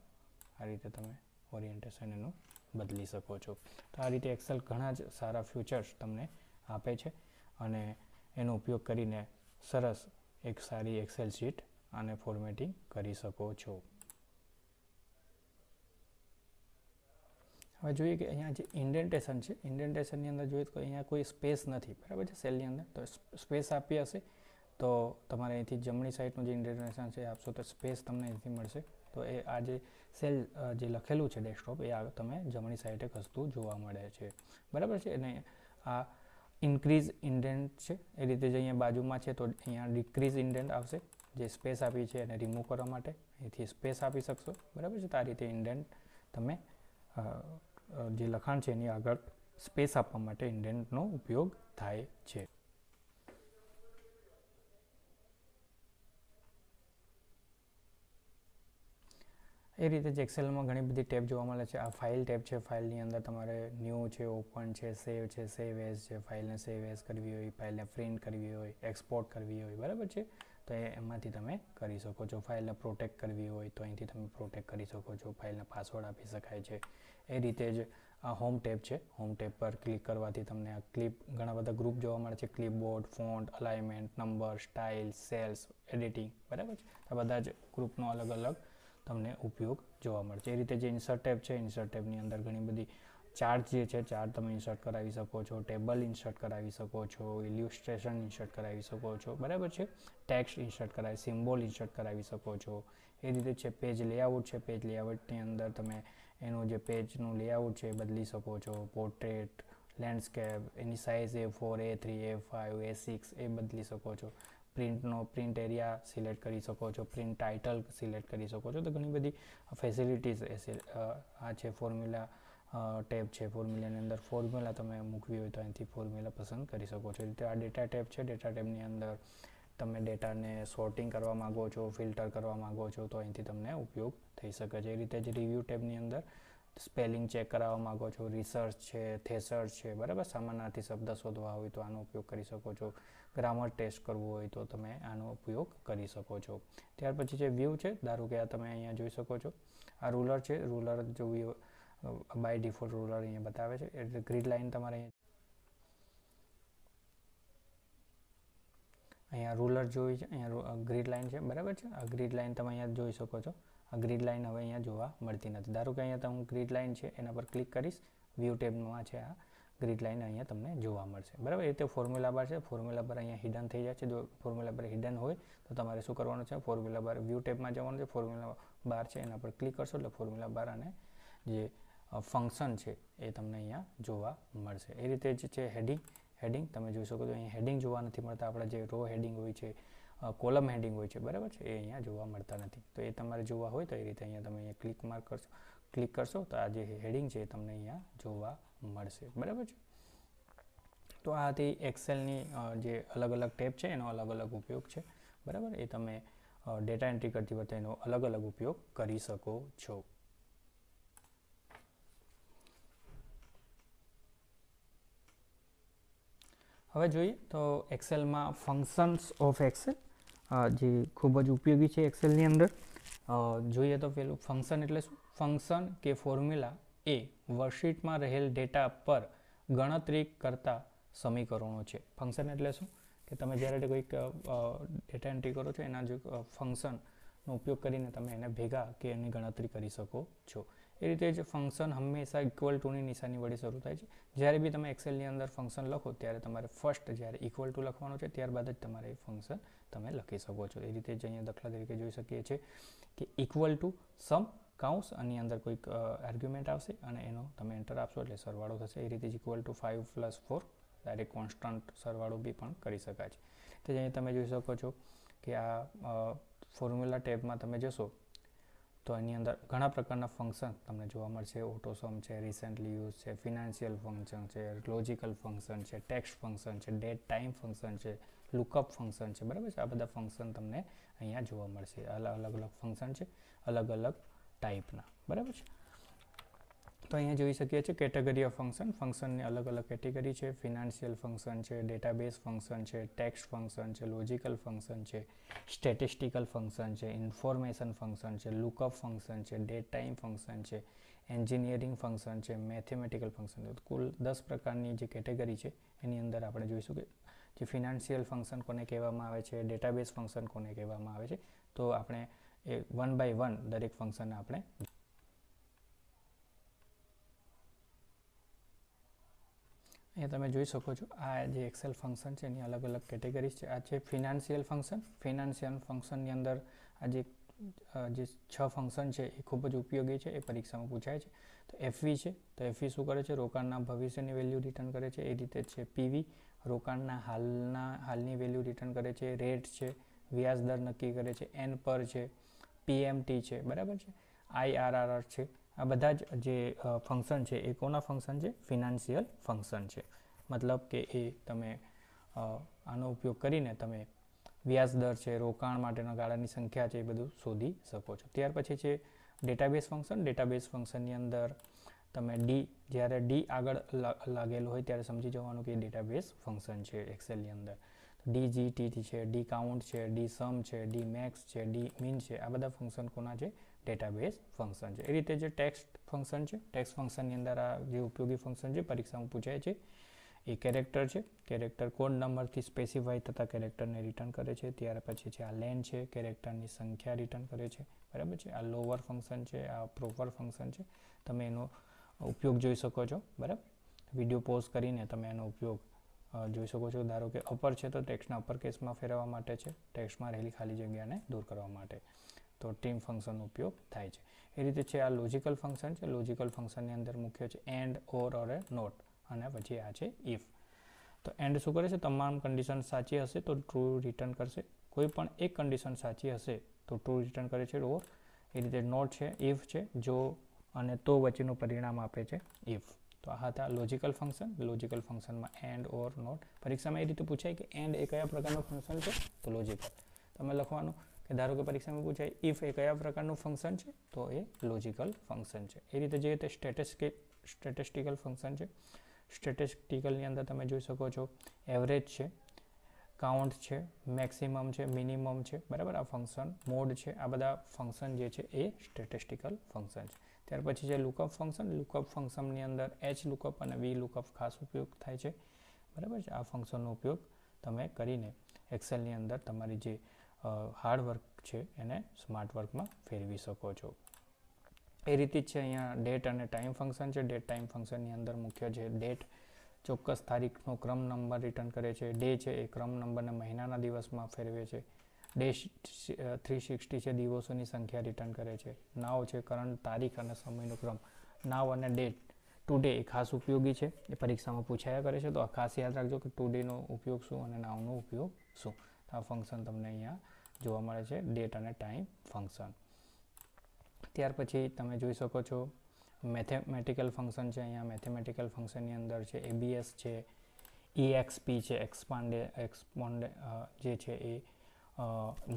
આ રીતે તમે ઓરિએન્ટેશન એનું બદલી શકો છો. તો આ રીતે એક્સેલ ઘણા જ સારા ફ્યુચર્સ તમને આપે છે અને એનો ઉપયોગ કરીને સરસ એક સારી એક્સેલ શીટ અને ફોર્મેટિંગ કરી શકો છો. હવે જોઈએ કે અહીંયા જે ઇન્ડેન્ટેશન છે ઇન્ડેન્ટેશનની અંદર જોઈએ તો અહીંયા કોઈ સ્પેસ નથી, બરાબર છે? સેલની અંદર. તો સ્પેસ આપી હશે. તો તમારે અહીંથી જમણી સાઈડનું જે ઇન્ડેન્ટેશન છે આપશો તો સ્પેસ તમને અહીંથી મળશે. તો એ આ જે સેલ જે લખેલું છે ડેસ્કટોપ એ તમે જમણી સાઈડે ખસતું જોવા મળે છે. બરાબર છે? અને આ ઇન્ક્રીઝ ઇન્ડેન્ટ છે, એ રીતે જે અહીંયા બાજુમાં છે તો અહીંયા ડિક્રીઝ ઇન્ડેન્ટ આવશે. જે સ્પેસ આપી છે એને રિમૂવ કરવા માટે અહીંથી સ્પેસ આપી શકશો. બરાબર છે? તો આ રીતે ઇન્ડેન્ટ તમે જે લખાણ છે એની આગળ સ્પેસ આપવા માટે ઇન્ડેન્ટનો ઉપયોગ થાય છે. એ રીતે જ એક્સેલમાં ઘણી બધી ટેબ જોવા મળે છે. આ ફાઇલ ટેબ છે. ફાઇલની અંદર તમારે ન્યૂ છે, ઓપન છે, સેવ છે, સેવ એઝ છે. ફાઇલને સેવ એઝ કરવી હોય, ફાઇલને પ્રિન્ટ કરવી હોય, એક્સપોર્ટ કરવી હોય, બરાબર છે? તો એમાંથી તમે કરી શકો છો. ફાઇલને પ્રોટેક્ટ કરવી હોય તો અહીંથી તમે પ્રોટેક્ટ કરી શકો છો. ફાઇલને પાસવર્ડ આપી શકાય છે. એ રીતે જ આ હોમ ટેબ છે. હોમ ટેબ પર ક્લિક કરવાથી તમને આ ક્લિપ ઘણા બધા ગ્રુપ જોવા મળે છે. Clipboard, font, alignment, number, style, cells, editing, બરાબર છે? આ બધા જ ગ્રુપનો અલગ અલગ તમને ઉપયોગ જોવા મળશે. એ રીતે જે ઇન્સર્ટ ટેબ છે ઇન્સર્ટ ટેબની અંદર ઘણી બધી ચાર્ટ જે છે ચાર્ટ તમે ઇન્સર્ટ કરાવી શકો છો ટેબલ ઇન્સર્ટ કરાવી શકો છો ઇલ્યુસ્ટ્રેશન ઇન્સર્ટ કરાવી શકો છો, બરાબર છે? ટેક્સ્ટ ઇન્સર્ટ કરાવી સિમ્બોલ ઇન્સર્ટ કરાવી શકો છો. એ રીતે છે પેજ લેઆઉટ છે પેજ લેઆઉટની અંદર તમે એનું જે પેજનું લેઆઉટ છે એ બદલી શકો છો. Portrait landscape any size A four A three A five A six એ બદલી શકો છો. પ્રિન્ટનો પ્રિન્ટ એરિયા સિલેક્ટ કરી શકો છો, પ્રિન્ટ ટાઇટલ સિલેક્ટ કરી શકો છો. તો ઘણી બધી ફેસિલિટીઝ આ છે ફોર્મ્યુલા ટેબ છે. ફોર્મ્યુલાની અંદર ફોર્મ્યુલા તમે મૂકવી હોય તો અહીંથી ફોર્મ્યુલા પસંદ કરી શકો છો. એટલે આ ડેટા ટેબ છે. ડેટા ટેબની અંદર તમે ડેટાને સોર્ટિંગ કરવા માગો છો ફિલ્ટર કરવા માગો છો, તો અહીંથી તમને ઉપયોગ થઈ શકે છે. એ રીતે જ રિવ્યૂ ટેબની અંદર સ્પેલિંગ ચેક કરાવવા માગો છો. રિસર્ચ છે થેસર્સ છે, બરાબર? સામાનાર્થી શબ્દ શોધવા હોય તો આનો ઉપયોગ કરી શકો છો. ગ્રામર ટેસ્ટ કરવું હોય તો તમે આનો ઉપયોગ કરી શકો છો. ત્યાર પછી જે વ્યૂ છે, ધારો કે આ તમે અહીંયા જોઈ શકો છો. આ રૂલર છે, રૂલર જો વ્યૂ બાય ડિફોલ્ટ રૂલર અહીંયા બતાવે છે. એટલે ગ્રીડ લાઇન તમારે અહીંયા અહીંયા રૂલર જોઈ છે, અહીંયા ગ્રીડ લાઇન છે. બરાબર છે? આ ગ્રીડ લાઇન તમે અહીંયા જોઈ શકો છો. આ ગ્રીડ લાઇન હવે અહીંયા જોવા મળતી નથી. ધારો કે અહીંયા હું ગ્રીડ લાઇન છે, એના પર ક્લિક કરીશ. વ્યૂ ટેબમાં છે આ. ગ્રીડ લાઇન અહીંયા તમને જોવા મળશે. બરાબર? એ રીતે ફોર્મ્યુલા બાર છે. ફોર્મ્યુલા બાર અહીંયા હિડન થઈ જાય છે. જો ફોર્મ્યુલા બાર હિડન હોય, તો તમારે શું કરવાનું છે? ફોર્મ્યુલા બાર વ્યૂ ટેબમાં જવાનું છે. ફોર્મ્યુલા બાર છે, એના પર ક્લિક કરશો એટલે ફોર્મ્યુલા બાર અને જે ફંક્શન છે, એ તમને અહીંયા જોવા મળશે. એ રીતે જ છે હેડિંગ હેડિંગ તમે જોઈ શકો છો. અહીંયા હેડિંગ જોવા નથી મળતા. આપણે જે રો હેડિંગ હોય છે કોલમ હેડિંગ હોય છે, બરાબર છે? એ અહીંયા જોવા મળતા નથી. તો એ તમારે જોવા હોય તો એ રીતે અહીંયા તમે અહીંયા ક્લિક માર્ક કરશો. ક્લિક કરશો તો આ જે હેડિંગ છે એ તમને અહીંયા જોવા મળશે. બરાબર છે? તો આ હતી એક્સેલની જે અલગ અલગ ટેપ છે, એનો અલગ અલગ ઉપયોગ છે. બરાબર? એ તમે ડેટા એન્ટ્રી કરતી વખતે એનો અલગ અલગ ઉપયોગ કરી શકો છો. હવે જોઈએ તો એક્સેલમાં ફંક્શન્સ ઓફ એક્સેલ જે ખૂબ જ ઉપયોગી છે એક્સેલની અંદર. જોઈએ તો પેલું ફંક્શન એટલે શું? ફંક્શન કે ફોર્મ્યુલા એ વર્કશીટમાં રહેલ ડેટા પર ગણતરી કરતા સમીકરણો છે. ફંક્શન એટલે શું? કે તમે જ્યારે કોઈક ડેટા એન્ટ્રી કરો છો, એના જે ફંક્શનનો ઉપયોગ કરીને તમે એને ભેગા કે એની ગણતરી કરી શકો છો. એ રીતે જ ફંક્શન હંમેશા ઇક્વલ ટુની નિશાની વડે શરૂ થાય છે. જ્યારે બી તમે એક્સેલની અંદર ફંક્શન લખો, ત્યારે તમારે ફર્સ્ટ જ્યારે ઇક્વલ ટુ લખવાનું છે, ત્યારબાદ જ તમારે એ ફંક્શન તમે લખી શકો છો. એ રીતે જ અહીંયા દાખલા તરીકે જોઈ શકીએ છીએ કે ઇક્વલ ટુ સમ કાઉન્સ આની અંદર કોઈક આર્ગ્યુમેન્ટ આવશે અને એનો તમે એન્ટર આપશો એટલે સરવાળો થશે. એ રીતે જ equal to five plus four direct constant સરવાળો બી પણ કરી શકાય છે. તો અહીં તમે જોઈ શકો છો કે આ ફોર્મ્યુલા ટેબમાં તમે જશો તો એની અંદર ઘણા પ્રકારના ફંક્શન તમને જોવા મળશે. ઓટોસમ છે રિસેન્ટલી યુઝ છે ફિનાન્શિયલ ફંક્શન છે લોજિકલ ફંક્શન છે ટેક્સ્ટ ફંક્શન છે ડેટ ટાઈમ ફંક્શન છે લુકઅપ ફંક્શન છે. બરાબર છે? આ બધા ફંક્શન તમને અહીંયા જોવા મળશે. અલગ અલગ અલગ ફંક્શન છે. અલગ અલગ ટાઈપના બરાબર છે? તો અહીંયા જોઈ શકીએ છીએ કેટેગરી ઓફ ફંક્શન ફંક્શનની અલગ અલગ કેટેગરી છે. ફિનાન્શિયલ ફંક્શન છે ડેટાબેઝ ફંક્શન છે ટેક્સ્ટ ફંક્શન છે લોજિકલ ફંક્શન છે સ્ટેટિસ્ટિકલ ફંક્શન છે ઇન્ફોર્મેશન ફંક્શન છે લુકઅપ ફંક્શન છે ડેટ ટાઈમ ફંક્શન છે એન્જિનિયરિંગ ફંક્શન છે મેથેમેટિકલ ફંક્શન છે. કુલ દસ પ્રકારની જે કેટેગરી છે, એની અંદર આપણે જોઈશું કે જે ફિનાન્શિયલ ફંક્શન કોને કહેવામાં આવે છે ડેટાબેઝ ફંક્શન કોને કહેવામાં આવે છે, તો આપણે એ વન બાય વન દરેક ફંક્શનને આપણે અહીંયા તમે જોઈ શકો છો, આ જે એક્સેલ ફંક્શન છે, એની અલગ અલગ કેટેગરીઝ છે. આ છે ફિનાન્શિયલ ફંક્શન ફિનાન્શિયલ ફંક્શનની અંદર આ જે જે છ ફંક્શન છે, એ ખૂબ જ ઉપયોગી છે. એ પરીક્ષામાં પૂછાય છે. તો એફવી છે, તો એફવી શું કરે છે? રોકાણના ભવિષ્યની વેલ્યુ રિટર્ન કરે છે. એ રીતે છે પીવી રોકાણના હાલના, હાલની વેલ્યુ રિટર્ન કરે છે. રેટ છે. વ્યાજ દર નક્કી કરે છે. એન પર છે. પીએમટી છે, બરાબર છે? આઈઆરઆરઆર છે. આ બધા જ જે ફંક્શન છે, એ કોના ફંક્શન છે? ફિનાન્શિયલ ફંક્શન છે. મતલબ કે એ તમે આનો ઉપયોગ કરીને તમે વ્યાજ દર છે, રોકાણ માટેના ગાળાની સંખ્યા છે, એ બધું શોધી શકો છો. ત્યાર પછી છે ડેટાબેઝ ફંક્શન ડેટાબેઝ ફંક્શનની અંદર તમે ડી જ્યારે ડી આગળ લાગેલું હોય ત્યારે સમજી જવાનું કે ડેટાબેઝ ફંક્શન છે એક્સેલની અંદર. ડી જી ટી છે ડી કાઉન્ટ છે ડી સમ છે ડી મેક્સ છે ડી મીન છે, આ બધા ફંક્શન કોના છે? ડેટાબેઝ ફંક્શન છે. એ રીતે જે ટેક્સ્ટ ફંક્શન છે ટેક્સ્ટ ફંક્શનની અંદર આ જે ઉપયોગી ફંક્શન છે, પરીક્ષામાં પૂછાય છે. એ કેરેક્ટર છે. કેરેક્ટર કોડ નંબરથી સ્પેસિફાઈ થતા કેરેક્ટરને રિટર્ન કરે છે. ત્યાર પછી છે આ લેન છે કેરેક્ટરની સંખ્યા રિટર્ન કરે છે. બરાબર છે? આ લોવર ફંક્શન છે, આ પ્રોપર ફંક્શન છે. તમે એનો ઉપયોગ જોઈ શકો છો. બરાબર? વીડિયો પોઝ કરીને તમે એનો ઉપયોગ જોઈ શકો છો, ધારો કે અપર છે તો ટેક્સ્ટના અપર કેસમાં ફેરવવા માટે છે. ટેક્સ્ટમાં રહેલી ખાલી જગ્યાને દૂર કરવા માટે તો ટીમ ફંક્શનનો ઉપયોગ થાય છે. એ રીતે છે, આ લોજિકલ ફંક્શન છે. લોજિકલ ફંક્શનની અંદર મુખ્ય છે and or or A not અને પછી આ છે ઇફ તો એન્ડ શું કરે છે? તમામ કન્ડિશન સાચી હશે તો ટ્રુ રિટર્ન કરશે. કોઈ પણ એક કન્ડિશન સાચી હશે તો ટ્રુ રિટર્ન કરે છે ઓર એ રીતે નોટ છે ઇફ છે, જો અને તો વચ્ચેનું પરિણામ આપે છે ઇફ તો આ હતા લોજિકલ ફંક્શન લોજિકલ ફંક્શનમાં એન્ડ ઓર નોટ પરીક્ષામાં એ રીતે પૂછાય કે એન્ડ એ કયા પ્રકારનું ફંક્શન છે? તો લોજિકલ તમે લખવાનું કે ધારો કે પરીક્ષામાં પૂછાય ઇફ એ કયા પ્રકારનું ફંક્શન છે? તો એ લોજિકલ ફંક્શન છે. એ રીતે જોઈએ તો સ્ટેટિસ્ટિક સ્ટેટિસ્ટિકલ ફંક્શન છે. સ્ટેટિસ્ટિકલની અંદર તમે જોઈ શકો છો એવરેજ છે કાઉન્ટ છે મેક્સિમમ છે મિનિમમ છે. બરાબર? આ ફંક્શન મોડ છે. આ બધા ફંક્શન જે છે એ સ્ટેટિસ્ટિકલ ફંક્શન છે. ત્યાર પછી છે લુકઅપ ફંક્શન લુકઅપ ફંક્શનની અંદર એચ લુકઅપ અને વી લુકઅપ ખાસ ઉપયોગ થાય છે. બરાબર છે? આ ફંક્શનનો ઉપયોગ તમે કરીને એક્સેલની અંદર તમારી જે હાર્ડ વર્ક છે એને સ્માર્ટ વર્કમાં ફેરવી શકો છો. એ રીતે છે અહીંયા ડેટ અને ટાઈમ ફંક્શન છે. ડેટ ટાઈમ ફંક્શનની અંદર મુખ્ય છે ડેટ ચોક્કસ તારીખનો ક્રમ નંબર રિટર્ન કરે છે. ડે છે એ ક્રમ નંબરને મહિનાના દિવસમાં ફેરવે છે. ડે થ્રી સિક્સટી છે, દિવસોની સંખ્યા રિટર્ન કરે છે. નાવ છે કરંટ તારીખ અને સમયનો ક્રમ. નાવ અને ડેટ ટુડે એ ખાસ ઉપયોગી છે. એ પરીક્ષામાં પૂછાયા કરે છે. તો આ ખાસ યાદ રાખજો કે ટુડેનો ઉપયોગ શું અને નાવનો ઉપયોગ શું? આ ફંક્શન તમને અહીંયા જોવા મળે છે. ડેટ અને ટાઈમ ફંક્શન ત્યાર પછી તમે જોઈ શકો છો મેથેમેટિકલ ફંક્શન છે અહીંયા. મેથેમેટિકલ ફંક્શનની અંદર છે એબીએસ છે ઈએક્સપી છે એક્સપાન્ડે એક્સપોન્ડે જે છે એ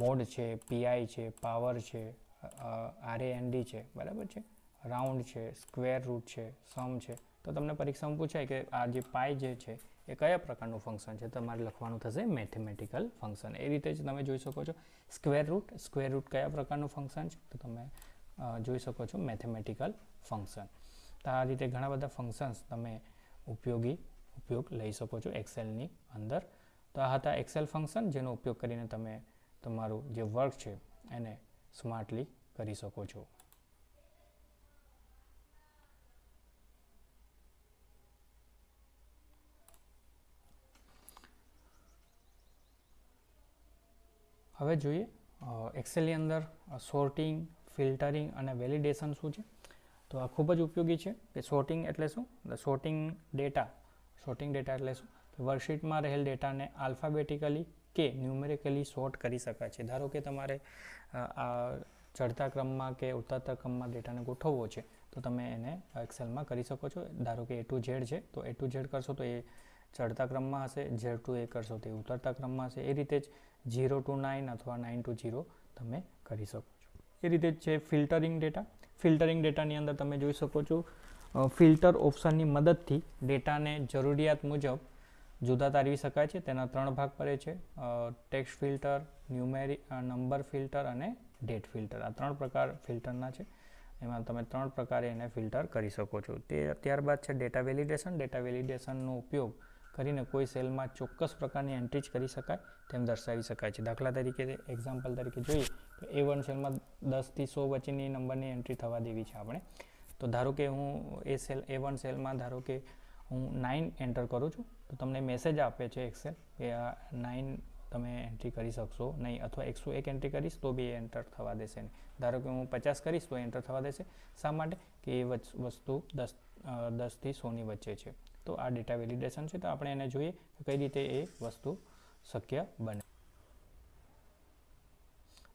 મોડ છે પીઆઈ છે, પાવર છે આરએ એનડી છે, બરાબર છે? રાઉન્ડ છે, સ્ક્વેર રૂટ છે, સમ છે. તો તમને પરીક્ષામાં પૂછાય કે આ જે પાય જે છે, એ કયા પ્રકારનું ફંક્શન છે? તમારે લખવાનું થશે મેથેમેટિકલ ફંક્શન. એ રીતે જ તમે જોઈ શકો છો. સ્ક્વેર રૂટ સ્ક્વેર રૂટ કયા પ્રકારનું ફંક્શન છે? તો તમે જોઈ શકો છો મેથેમેટિકલ ફંક્શન. તો આ રીતે ઘણા બધા ફંક્શન્સ તમે ઉપયોગી, ઉપયોગ લઈ શકો છો એક્સેલની અંદર. તો આ હતા એક્સેલ ફંક્શન, જેનો ઉપયોગ કરીને તમે તમારું જે વર્ક છે એને સ્માર્ટલી કરી શકો છો. હવે જોઈએ એક્સેલની અંદર સોર્ટિંગ ફિલ્ટરિંગ અને વેલિડેશન શું છે? તો આ ખૂબ જ ઉપયોગી છે કે સોર્ટિંગ એટલે શું? સોર્ટિંગ ડેટા સોર્ટિંગ ડેટા એટલે શું? વર્કશીટમાં રહેલ ડેટાને આલ્ફાબેટિકલી કે ન્યુમેરિકલી સોર્ટ કરી શકાય છે. ધારો કે તમારે આ ચડતા ક્રમમાં કે ઉતરતા ક્રમમાં ડેટાને ગોઠવવો છે, તો તમે એને એક્સેલમાં કરી શકો છો. ધારો કે એ ટુ ઝેડ છે, તો એ ટુ ઝેડ કરશો તો એ ચડતા ક્રમમાં હશે, ઝેડ ટુ એ કરશો તો એ ઉતરતા ક્રમમાં હશે. એ રીતે જ ઝીરો ટુ નાઇન અથવા નાઇન ટુ ઝીરો તમે કરી શકો છો. એ રીતે જ છે ફિલ્ટરિંગ ડેટા. ફિલ્ટરિંગ ડેટાની અંદર તમે જોઈ શકો છો ફિલ્ટર ઓપ્શનની મદદથી ડેટાને જરૂરિયાત મુજબ જુદા તારવી શકાય છે. તેના ત્રણ ભાગ પડે છે. Text filter numeric number filter અને ડેટ ફિલ્ટર આ ત્રણ પ્રકાર ફિલ્ટરના છે. એમાં તમે ત્રણ પ્રકારે એને ફિલ્ટર કરી શકો છો. તે ત્યારબાદ છે ડેટા વેલિડેશન ડેટા વેલિડેશનનો ઉપયોગ કરીને કોઈ સેલમાં ચોક્કસ પ્રકારની એન્ટ્રી જ કરી શકાય તેમ દર્શાવી શકાય છે. દાખલા તરીકે એક્ઝામ્પલ તરીકે જોઈએ તો એ વન સેલમાં દસથી સો વચ્ચેની નંબરની એન્ટ્રી થવા દેવી છે આપણે. તો ધારો કે હું એ સેલ એ વન સેલમાં ધારો કે હું નાઇન એન્ટર કરું છું. તો તમને મેસેજ આપે છે એક્સેલ કે આ નાઇન તમે એન્ટ્રી કરી શકશો. નહીં, અથવા એકસો એક એન્ટ્રી કરીશ તો બી એન્ટર થવા દેશે નહીં. ધારો કે હું પચાસ કરીશ તો એન્ટર થવા દેશે. શા માટે? કે એ વસ્તુ દસ દસથી સોની વચ્ચે છે. તો આ ડેટા વેલિડેશન છે તો આપણે એને જોઈએ કે કઈ રીતે એ વસ્તુ શક્ય બને.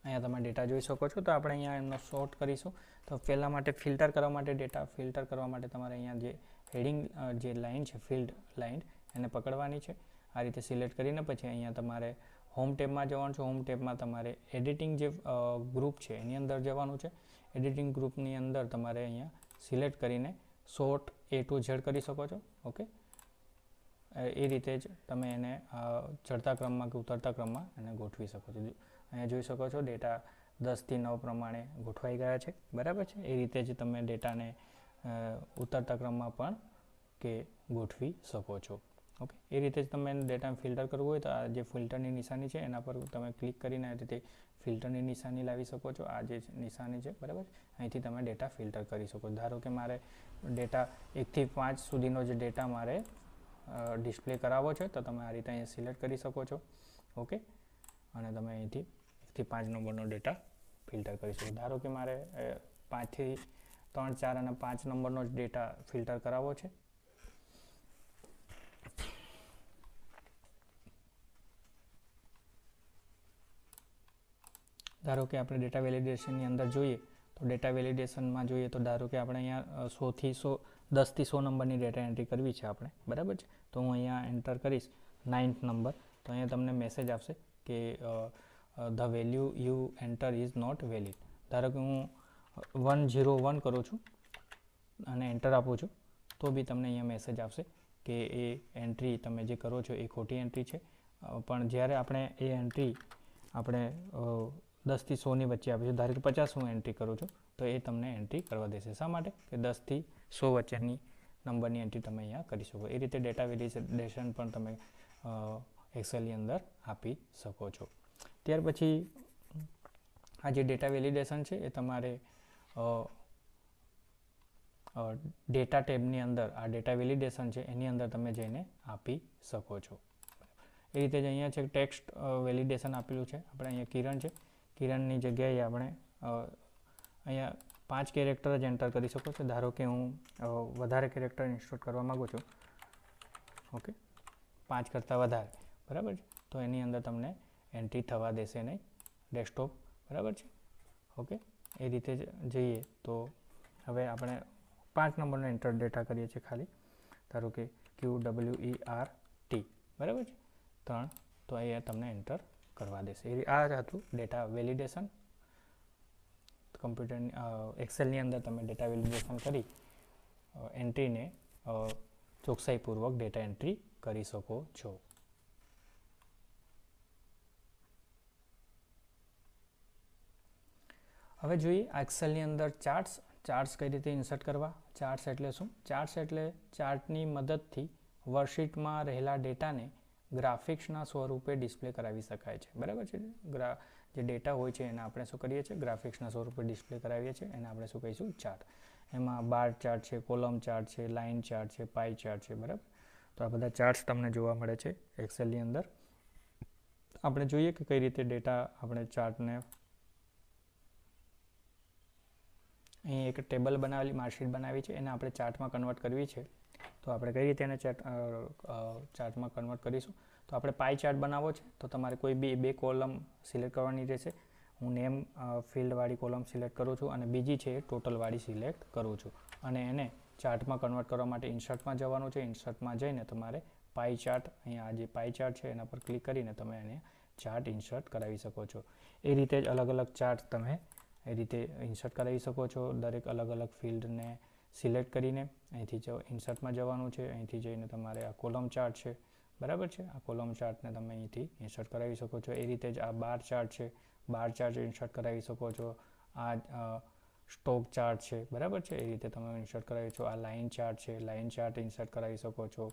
અહીંયા તમે ડેટા જોઈ શકો છો તો આપણે અહીંયા એમનો શોર્ટ કરીશું. તો પહેલાં માટે ફિલ્ટર કરવા માટે ડેટા ફિલ્ટર કરવા માટે તમારે અહીંયા જે હેડિંગ જે લાઇન છે ફિલ્ડ લાઇન એને પકડવાની છે. આ રીતે સિલેક્ટ કરીને પછી અહીંયા તમારે હોમ ટેબમાં જવાનું છે. હોમ ટેબમાં તમારે એડિટિંગ જે ગ્રુપ છે એની અંદર જવાનું છે. એડિટિંગ ગ્રુપની અંદર તમારે અહીંયા સિલેક્ટ કરીને શોર્ટ એ ટુ ઝેડ કરી શકો છો. ઓકે એ રીતે જ તમે એને ચડતા ક્રમમાં કે ઉતરતા ક્રમમાં એને ગોઠવી શકો છો. અહીંયા જોઈ શકો છો ડેટા દસથી નવ પ્રમાણે ગોઠવાઈ ગયા છે. બરાબર છે? એ રીતે જ તમે ડેટાને ઉતરતા ક્રમમાં પણ કે ગોઠવી શકો છો. ઓકે એ રીતે જ તમે ડેટા ફિલ્ટર કરવું હોય તો આ જે ફિલ્ટરની નિશાની છે, એના પર તમે ક્લિક કરીને આ રીતે ફિલ્ટરની નિશાની લાવી શકો છો. આ જે નિશાની છે, બરાબર? અહીંથી તમે ડેટા ફિલ્ટર કરી શકો. ધારો કે મારે ડેટા એકથી પાંચ સુધીનો જે ડેટા મારે ડિસ્પ્લે કરાવવો છે, તો તમે આ રીતે અહીંયા સિલેક્ટ કરી શકો છો. ઓકે અને તમે અહીંથી એકથી પાંચ નંબરનો ડેટા ફિલ્ટર કરી શકો. ધારો કે મારે પાંચથી ત્રણ, ચાર અને પાંચ નંબરનો જ ડેટા ફિલ્ટર કરાવવો છે. ધારો કે આપણે ડેટા વેલિડેશનની અંદર જોઈએ, તો ડેટા વેલિડેશનમાં જોઈએ તો ધારો કે આપણે અહીંયા સોથી સો દસથી સો નંબરની ડેટા એન્ટ્રી કરવી છે આપણે, બરાબર છે? તો હું અહીંયા એન્ટર કરીશ નાઇન્થ નંબર તો અહીંયા તમને મેસેજ આવશે કે the value you enter is not valid ધારો કે હું વન ઝીરો વન કરું છું અને એન્ટર આપું છું, તો બી તમને અહીંયા મેસેજ આવશે કે એ એન્ટ્રી તમે જે કરો છો એ ખોટી એન્ટ્રી છે. પણ જ્યારે આપણે એ એન્ટ્રી આપણે દસથી સોની વચ્ચે આપે છે. ધારો પચાસ હું એન્ટ્રી કરું છું, તો એ તમને એન્ટ્રી કરવા દેશે. શા માટે? કે દસથી સો વચ્ચેની નંબરની એન્ટ્રી તમે અહીંયા કરી શકો. એ રીતે ડેટા વેલિડેશન પણ તમે એક્સેલની અંદર આપી શકો છો. ત્યાર પછી આ જે ડેટા વેલિડેશન છે, એ તમારે ડેટા ટેબની અંદર, આ ડેટા વેલિડેશન છે, એની અંદર તમે જઈને આપી શકો છો. એ રીતે જ અહીંયા છે ટેક્સ્ટ વેલિડેશન આપેલું છે. આપણે અહીંયા કિરણ છે કિરણની જગ્યાએ આપણે અહીંયા પાંચ કેરેક્ટર જ એન્ટર કરી શકો છો. ધારો કે હું વધારે કેરેક્ટર ઇન્સ્ટોલ કરવા માગું છું. ઓકે? પાંચ કરતાં વધારે. બરાબર છે? તો એની અંદર તમને એન્ટ્રી થવા દેશે નહીં. ડેસ્કટોપ બરાબર છે? ઓકે? એ રીતે જઈએ તો હવે આપણે પાંચ નંબરનો એન્ટર ડેટા કરીએ છીએ ખાલી. ધારો કે Q W E R T બરાબર છે? ત્રણ. તો અહીંયા તમને એન્ટર કરવા દેશે. આ હતું ડેટા વેલિડેશન કમ્પ્યુટરની એક્સેલની અંદર તમે ડેટા વેલિડેશન કરી એન્ટ્રીને ચોકસાઈપૂર્વક ડેટા એન્ટ્રી કરી શકો છો. હવે જોઈએ આ એક્સેલની અંદર ચાર્ટ્સ ચાર્ટ્સ કઈ રીતે ઇન્સર્ટ કરવા? ચાર્ટ્સ એટલે શું? ચાર્ટ્સ એટલે ચાર્ટની મદદથી વર્કશીટમાં રહેલા ડેટાને ગ્રાફિક્સના સ્વરૂપે ડિસ્પ્લે કરાવી શકાય છે. બરાબર છે? ગ્રા, જે ડેટા હોય છે એને આપણે શું કરીએ છીએ? ગ્રાફિક્સના સ્વરૂપે ડિસ્પ્લે કરાવીએ છીએ એને આપણે શું કહીશું? ચાર્ટ. એમાં બાર ચાર્ટ છે, કોલમ ચાર્ટ છે, લાઇન ચાર્ટ છે, પાઈ ચાર્ટ છે, બરાબર? તો આ બધા ચાર્ટ્સ તમને જોવા મળે છે એક્સેલની અંદર. આપણે જોઈએ કે કઈ રીતે ડેટા આપણે ચાર્ટને અહીં એક ટેબલ બનાવેલી, માર્કશીટ બનાવી છે. એને આપણે ચાર્ટમાં કન્વર્ટ કરવી છે. તો આપણે કઈ રીતે એને ચાર્ટ ચાર્ટમાં કન્વર્ટ કરીશું? તો આપણે પાઈ ચાર્ટ બનાવવો છે, તો તમારે કોઈ બી, બે કોલમ સિલેક્ટ કરવાની રહેશે. હું નેમ ફિલ્ડવાળી કોલમ સિલેક્ટ કરું છું અને બીજી છે ટોટલવાળી સિલેક્ટ કરું છું. અને એને ચાર્ટમાં કન્વર્ટ કરવા માટે ઇન્સર્ટમાં જવાનું છે. ઇન્સર્ટમાં જઈને તમારે પાઈ ચાર્ટ અહીંયા જે પાઈ ચાર્ટ છે એના પર ક્લિક કરીને તમે એને ચાર્ટ ઇન્સર્ટ કરાવી શકો છો. એ રીતે જ અલગ અલગ ચાર્ટ તમે એ રીતે ઇન્સર્ટ કરાવી શકો છો. દરેક અલગ અલગ ફિલ્ડને સિલેક્ટ કરીને અહીંથી જો ઇન્સર્ટમાં જવાનું છે. અહીંથી જઈને તમારે આ કોલમ ચાર્ટ છે. બરાબર છે? આ કોલમ ચાર્ટને તમે અહીંથી ઇન્સર્ટ કરાવી શકો છો. એ રીતે જ આ બાર ચાર્ટ છે. બાર ચાર્ટ ઇન્સર્ટ કરાવી શકો છો. આ સ્ટોક ચાર્ટ છે. બરાબર છે? એ રીતે તમે ઇન્સર્ટ કરાવી છો. આ લાઇન ચાર્ટ છે. લાઇન ચાર્ટ ઇન્સર્ટ કરાવી શકો છો.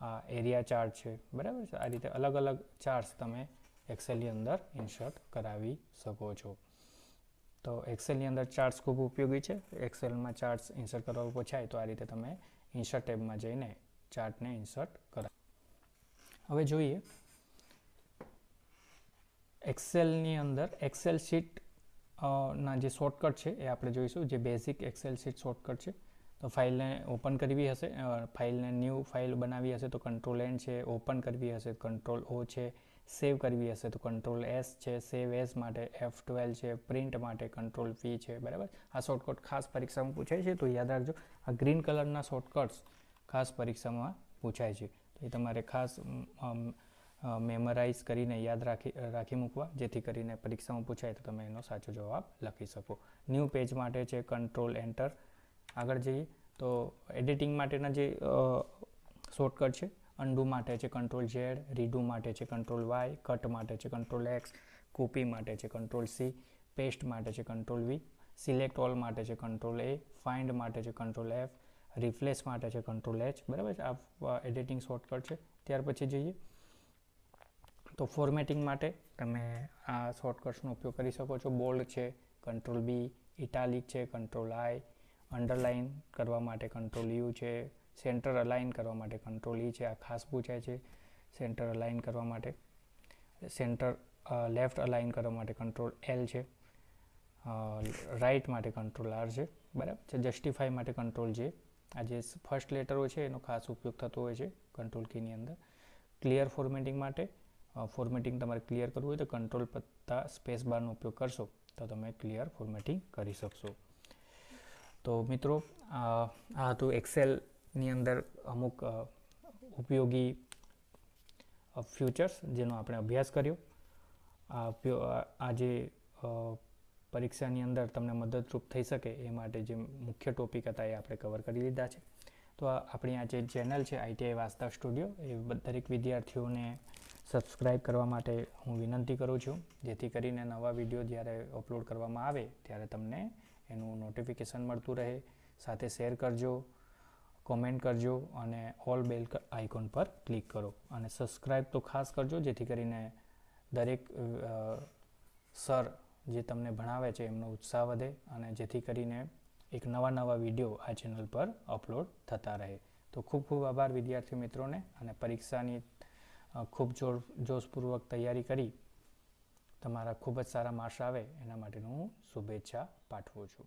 આ એરિયા ચાર્ટ છે. બરાબર છે? આ રીતે અલગ અલગ ચાર્ટ્સ તમે એક્સેલની અંદર ઇન્સર્ટ કરાવી શકો છો. તો એક્સેલની અંદર ચાર્ટ્સ ખૂબ ઉપયોગી છે. એક્સેલમાં ચાર્ટ્સ ઇન્સર્ટ કરવા પૂછાય તો આ રીતે તમે ઇન્સર્ટ ટેબમાં જઈને ચાર્ટને ઇન્સર્ટ કરા. હવે જોઈએ. એક્સેલની અંદર એક્સેલ શીટ ના જે શોર્ટકટ છે એ આપણે જોઈશું. જે બેઝિક એક્સેલ શીટ શોર્ટકટ છે. તો ફાઇલને ઓપન કરવી હશે. ફાઇલને ન્યૂ ફાઇલ બનાવવી હશે તો કંટ્રોલ એન છે ઓપન કરવી હશે કંટ્રોલ ઓ છે. સેવ કરવી હશે તો કંટ્રોલ એસ છે સેવ એસ માટે એફ ટ્વેલ્વ છે પ્રિન્ટ માટે કંટ્રોલ પી છે, બરાબર? આ શોર્ટકટ ખાસ પરીક્ષામાં પૂછાય છે, તો યાદ રાખજો, આ ગ્રીન કલરના શોર્ટકટ્સ ખાસ પરીક્ષામાં પૂછાય છે. તો એ તમારે ખાસ મેમરાઇઝ કરીને યાદ રાખી રાખી મૂકવા, જેથી કરીને પરીક્ષામાં પૂછાય તો તમે એનો સાચો જવાબ લખી શકો. ન્યૂ પેજ માટે છે કંટ્રોલ એન્ટર આગળ જઈએ, તો એડિટિંગ માટેના જે શોર્ટકટ છે અન્ડુ માટે છે કંટ્રોલ ઝેડ રીડુ માટે છે કંટ્રોલ વાય કટ માટે છે કંટ્રોલ એક્સ કોપી માટે છે કંટ્રોલ સી પેસ્ટ માટે છે કંટ્રોલ વી સિલેક્ટ ઓલ માટે છે કંટ્રોલ એ ફાઇન્ડ માટે છે કંટ્રોલ એફ રિફ્લેશ માટે છે કંટ્રોલ એચ બરાબર છે? આ એડિટિંગ શોર્ટકટ છે. ત્યાર પછી જઈએ. તો ફોર્મેટિંગ માટે તમે આ શોર્ટકટ્સનો ઉપયોગ કરી શકો છો. બોલ્ડ છે કંટ્રોલ બી ઇટાલિક છે કંટ્રોલ આઈ અંડરલાઇન કરવા માટે કંટ્રોલ યુ છે સેન્ટર અલાઇન કરવા માટે કંટ્રોલ ઈ છે, આ ખાસ પૂછાય છે. સેન્ટર અલાઇન કરવા માટે, સેન્ટર લેફ્ટ અલાઇન કરવા માટે કંટ્રોલ એલ છે. રાઇટ માટે કંટ્રોલ આર છે, બરાબર? છે જસ્ટિફાઈ માટે કંટ્રોલ જે, આ જે ફર્સ્ટ લેટરો છે, એનો ખાસ ઉપયોગ થતો હોય છે કંટ્રોલ કીની અંદર. ક્લિયર ફોર્મેટિંગ માટે ફોર્મેટિંગ તમારે ક્લિયર કરવું હોય તો કંટ્રોલ પત્તા સ્પેસ બારનો ઉપયોગ કરશો તો તમે ક્લિયર ફોર્મેટિંગ કરી શકશો. તો મિત્રો, આ હતું એક્સેલની અંદર અમુક ઉપયોગી ફ્યુચર્સ જેનો આપણે અભ્યાસ કર્યો. આ જે પરીક્ષાની અંદર તમને મદદરૂપ થઈ શકે એ માટે જે મુખ્ય ટોપિક હતા એ આપણે કવર કરી લીધા છે. તો આપણી આ જે ચેનલ છે આઈટીઆઈ વાસ્તવ સ્ટુડિયો, એ દરેક વિદ્યાર્થીઓને સબસ્ક્રાઈબ કરવા માટે હું વિનંતી કરું છું. જેથી કરીને નવા વીડિયો જ્યારે અપલોડ કરવામાં આવે, ત્યારે તમને એનું નોટિફિકેશન મળતું રહે. સાથે શેર કરજો. કોમેન્ટ કરજો અને ઓલ બેલ આઇકોન પર ક્લિક કરો. અને સબસ્ક્રાઈબ તો ખાસ કરજો, જેથી કરીને દરેક સર જે તમને ભણાવે છે, એમનો ઉત્સાહ વધે અને જેથી કરીને એક નવા નવા વીડિયો આ ચેનલ પર અપલોડ થતા રહે. તો ખૂબ ખૂબ આભાર વિદ્યાર્થી મિત્રોને અને પરીક્ષાની ખૂબ જોર, જોશપૂર્વક તૈયારી કરી. તમારા ખૂબ જ સારા માર્ક્સ આવે, એના માટેનું હું શુભેચ્છા પાઠવું છું.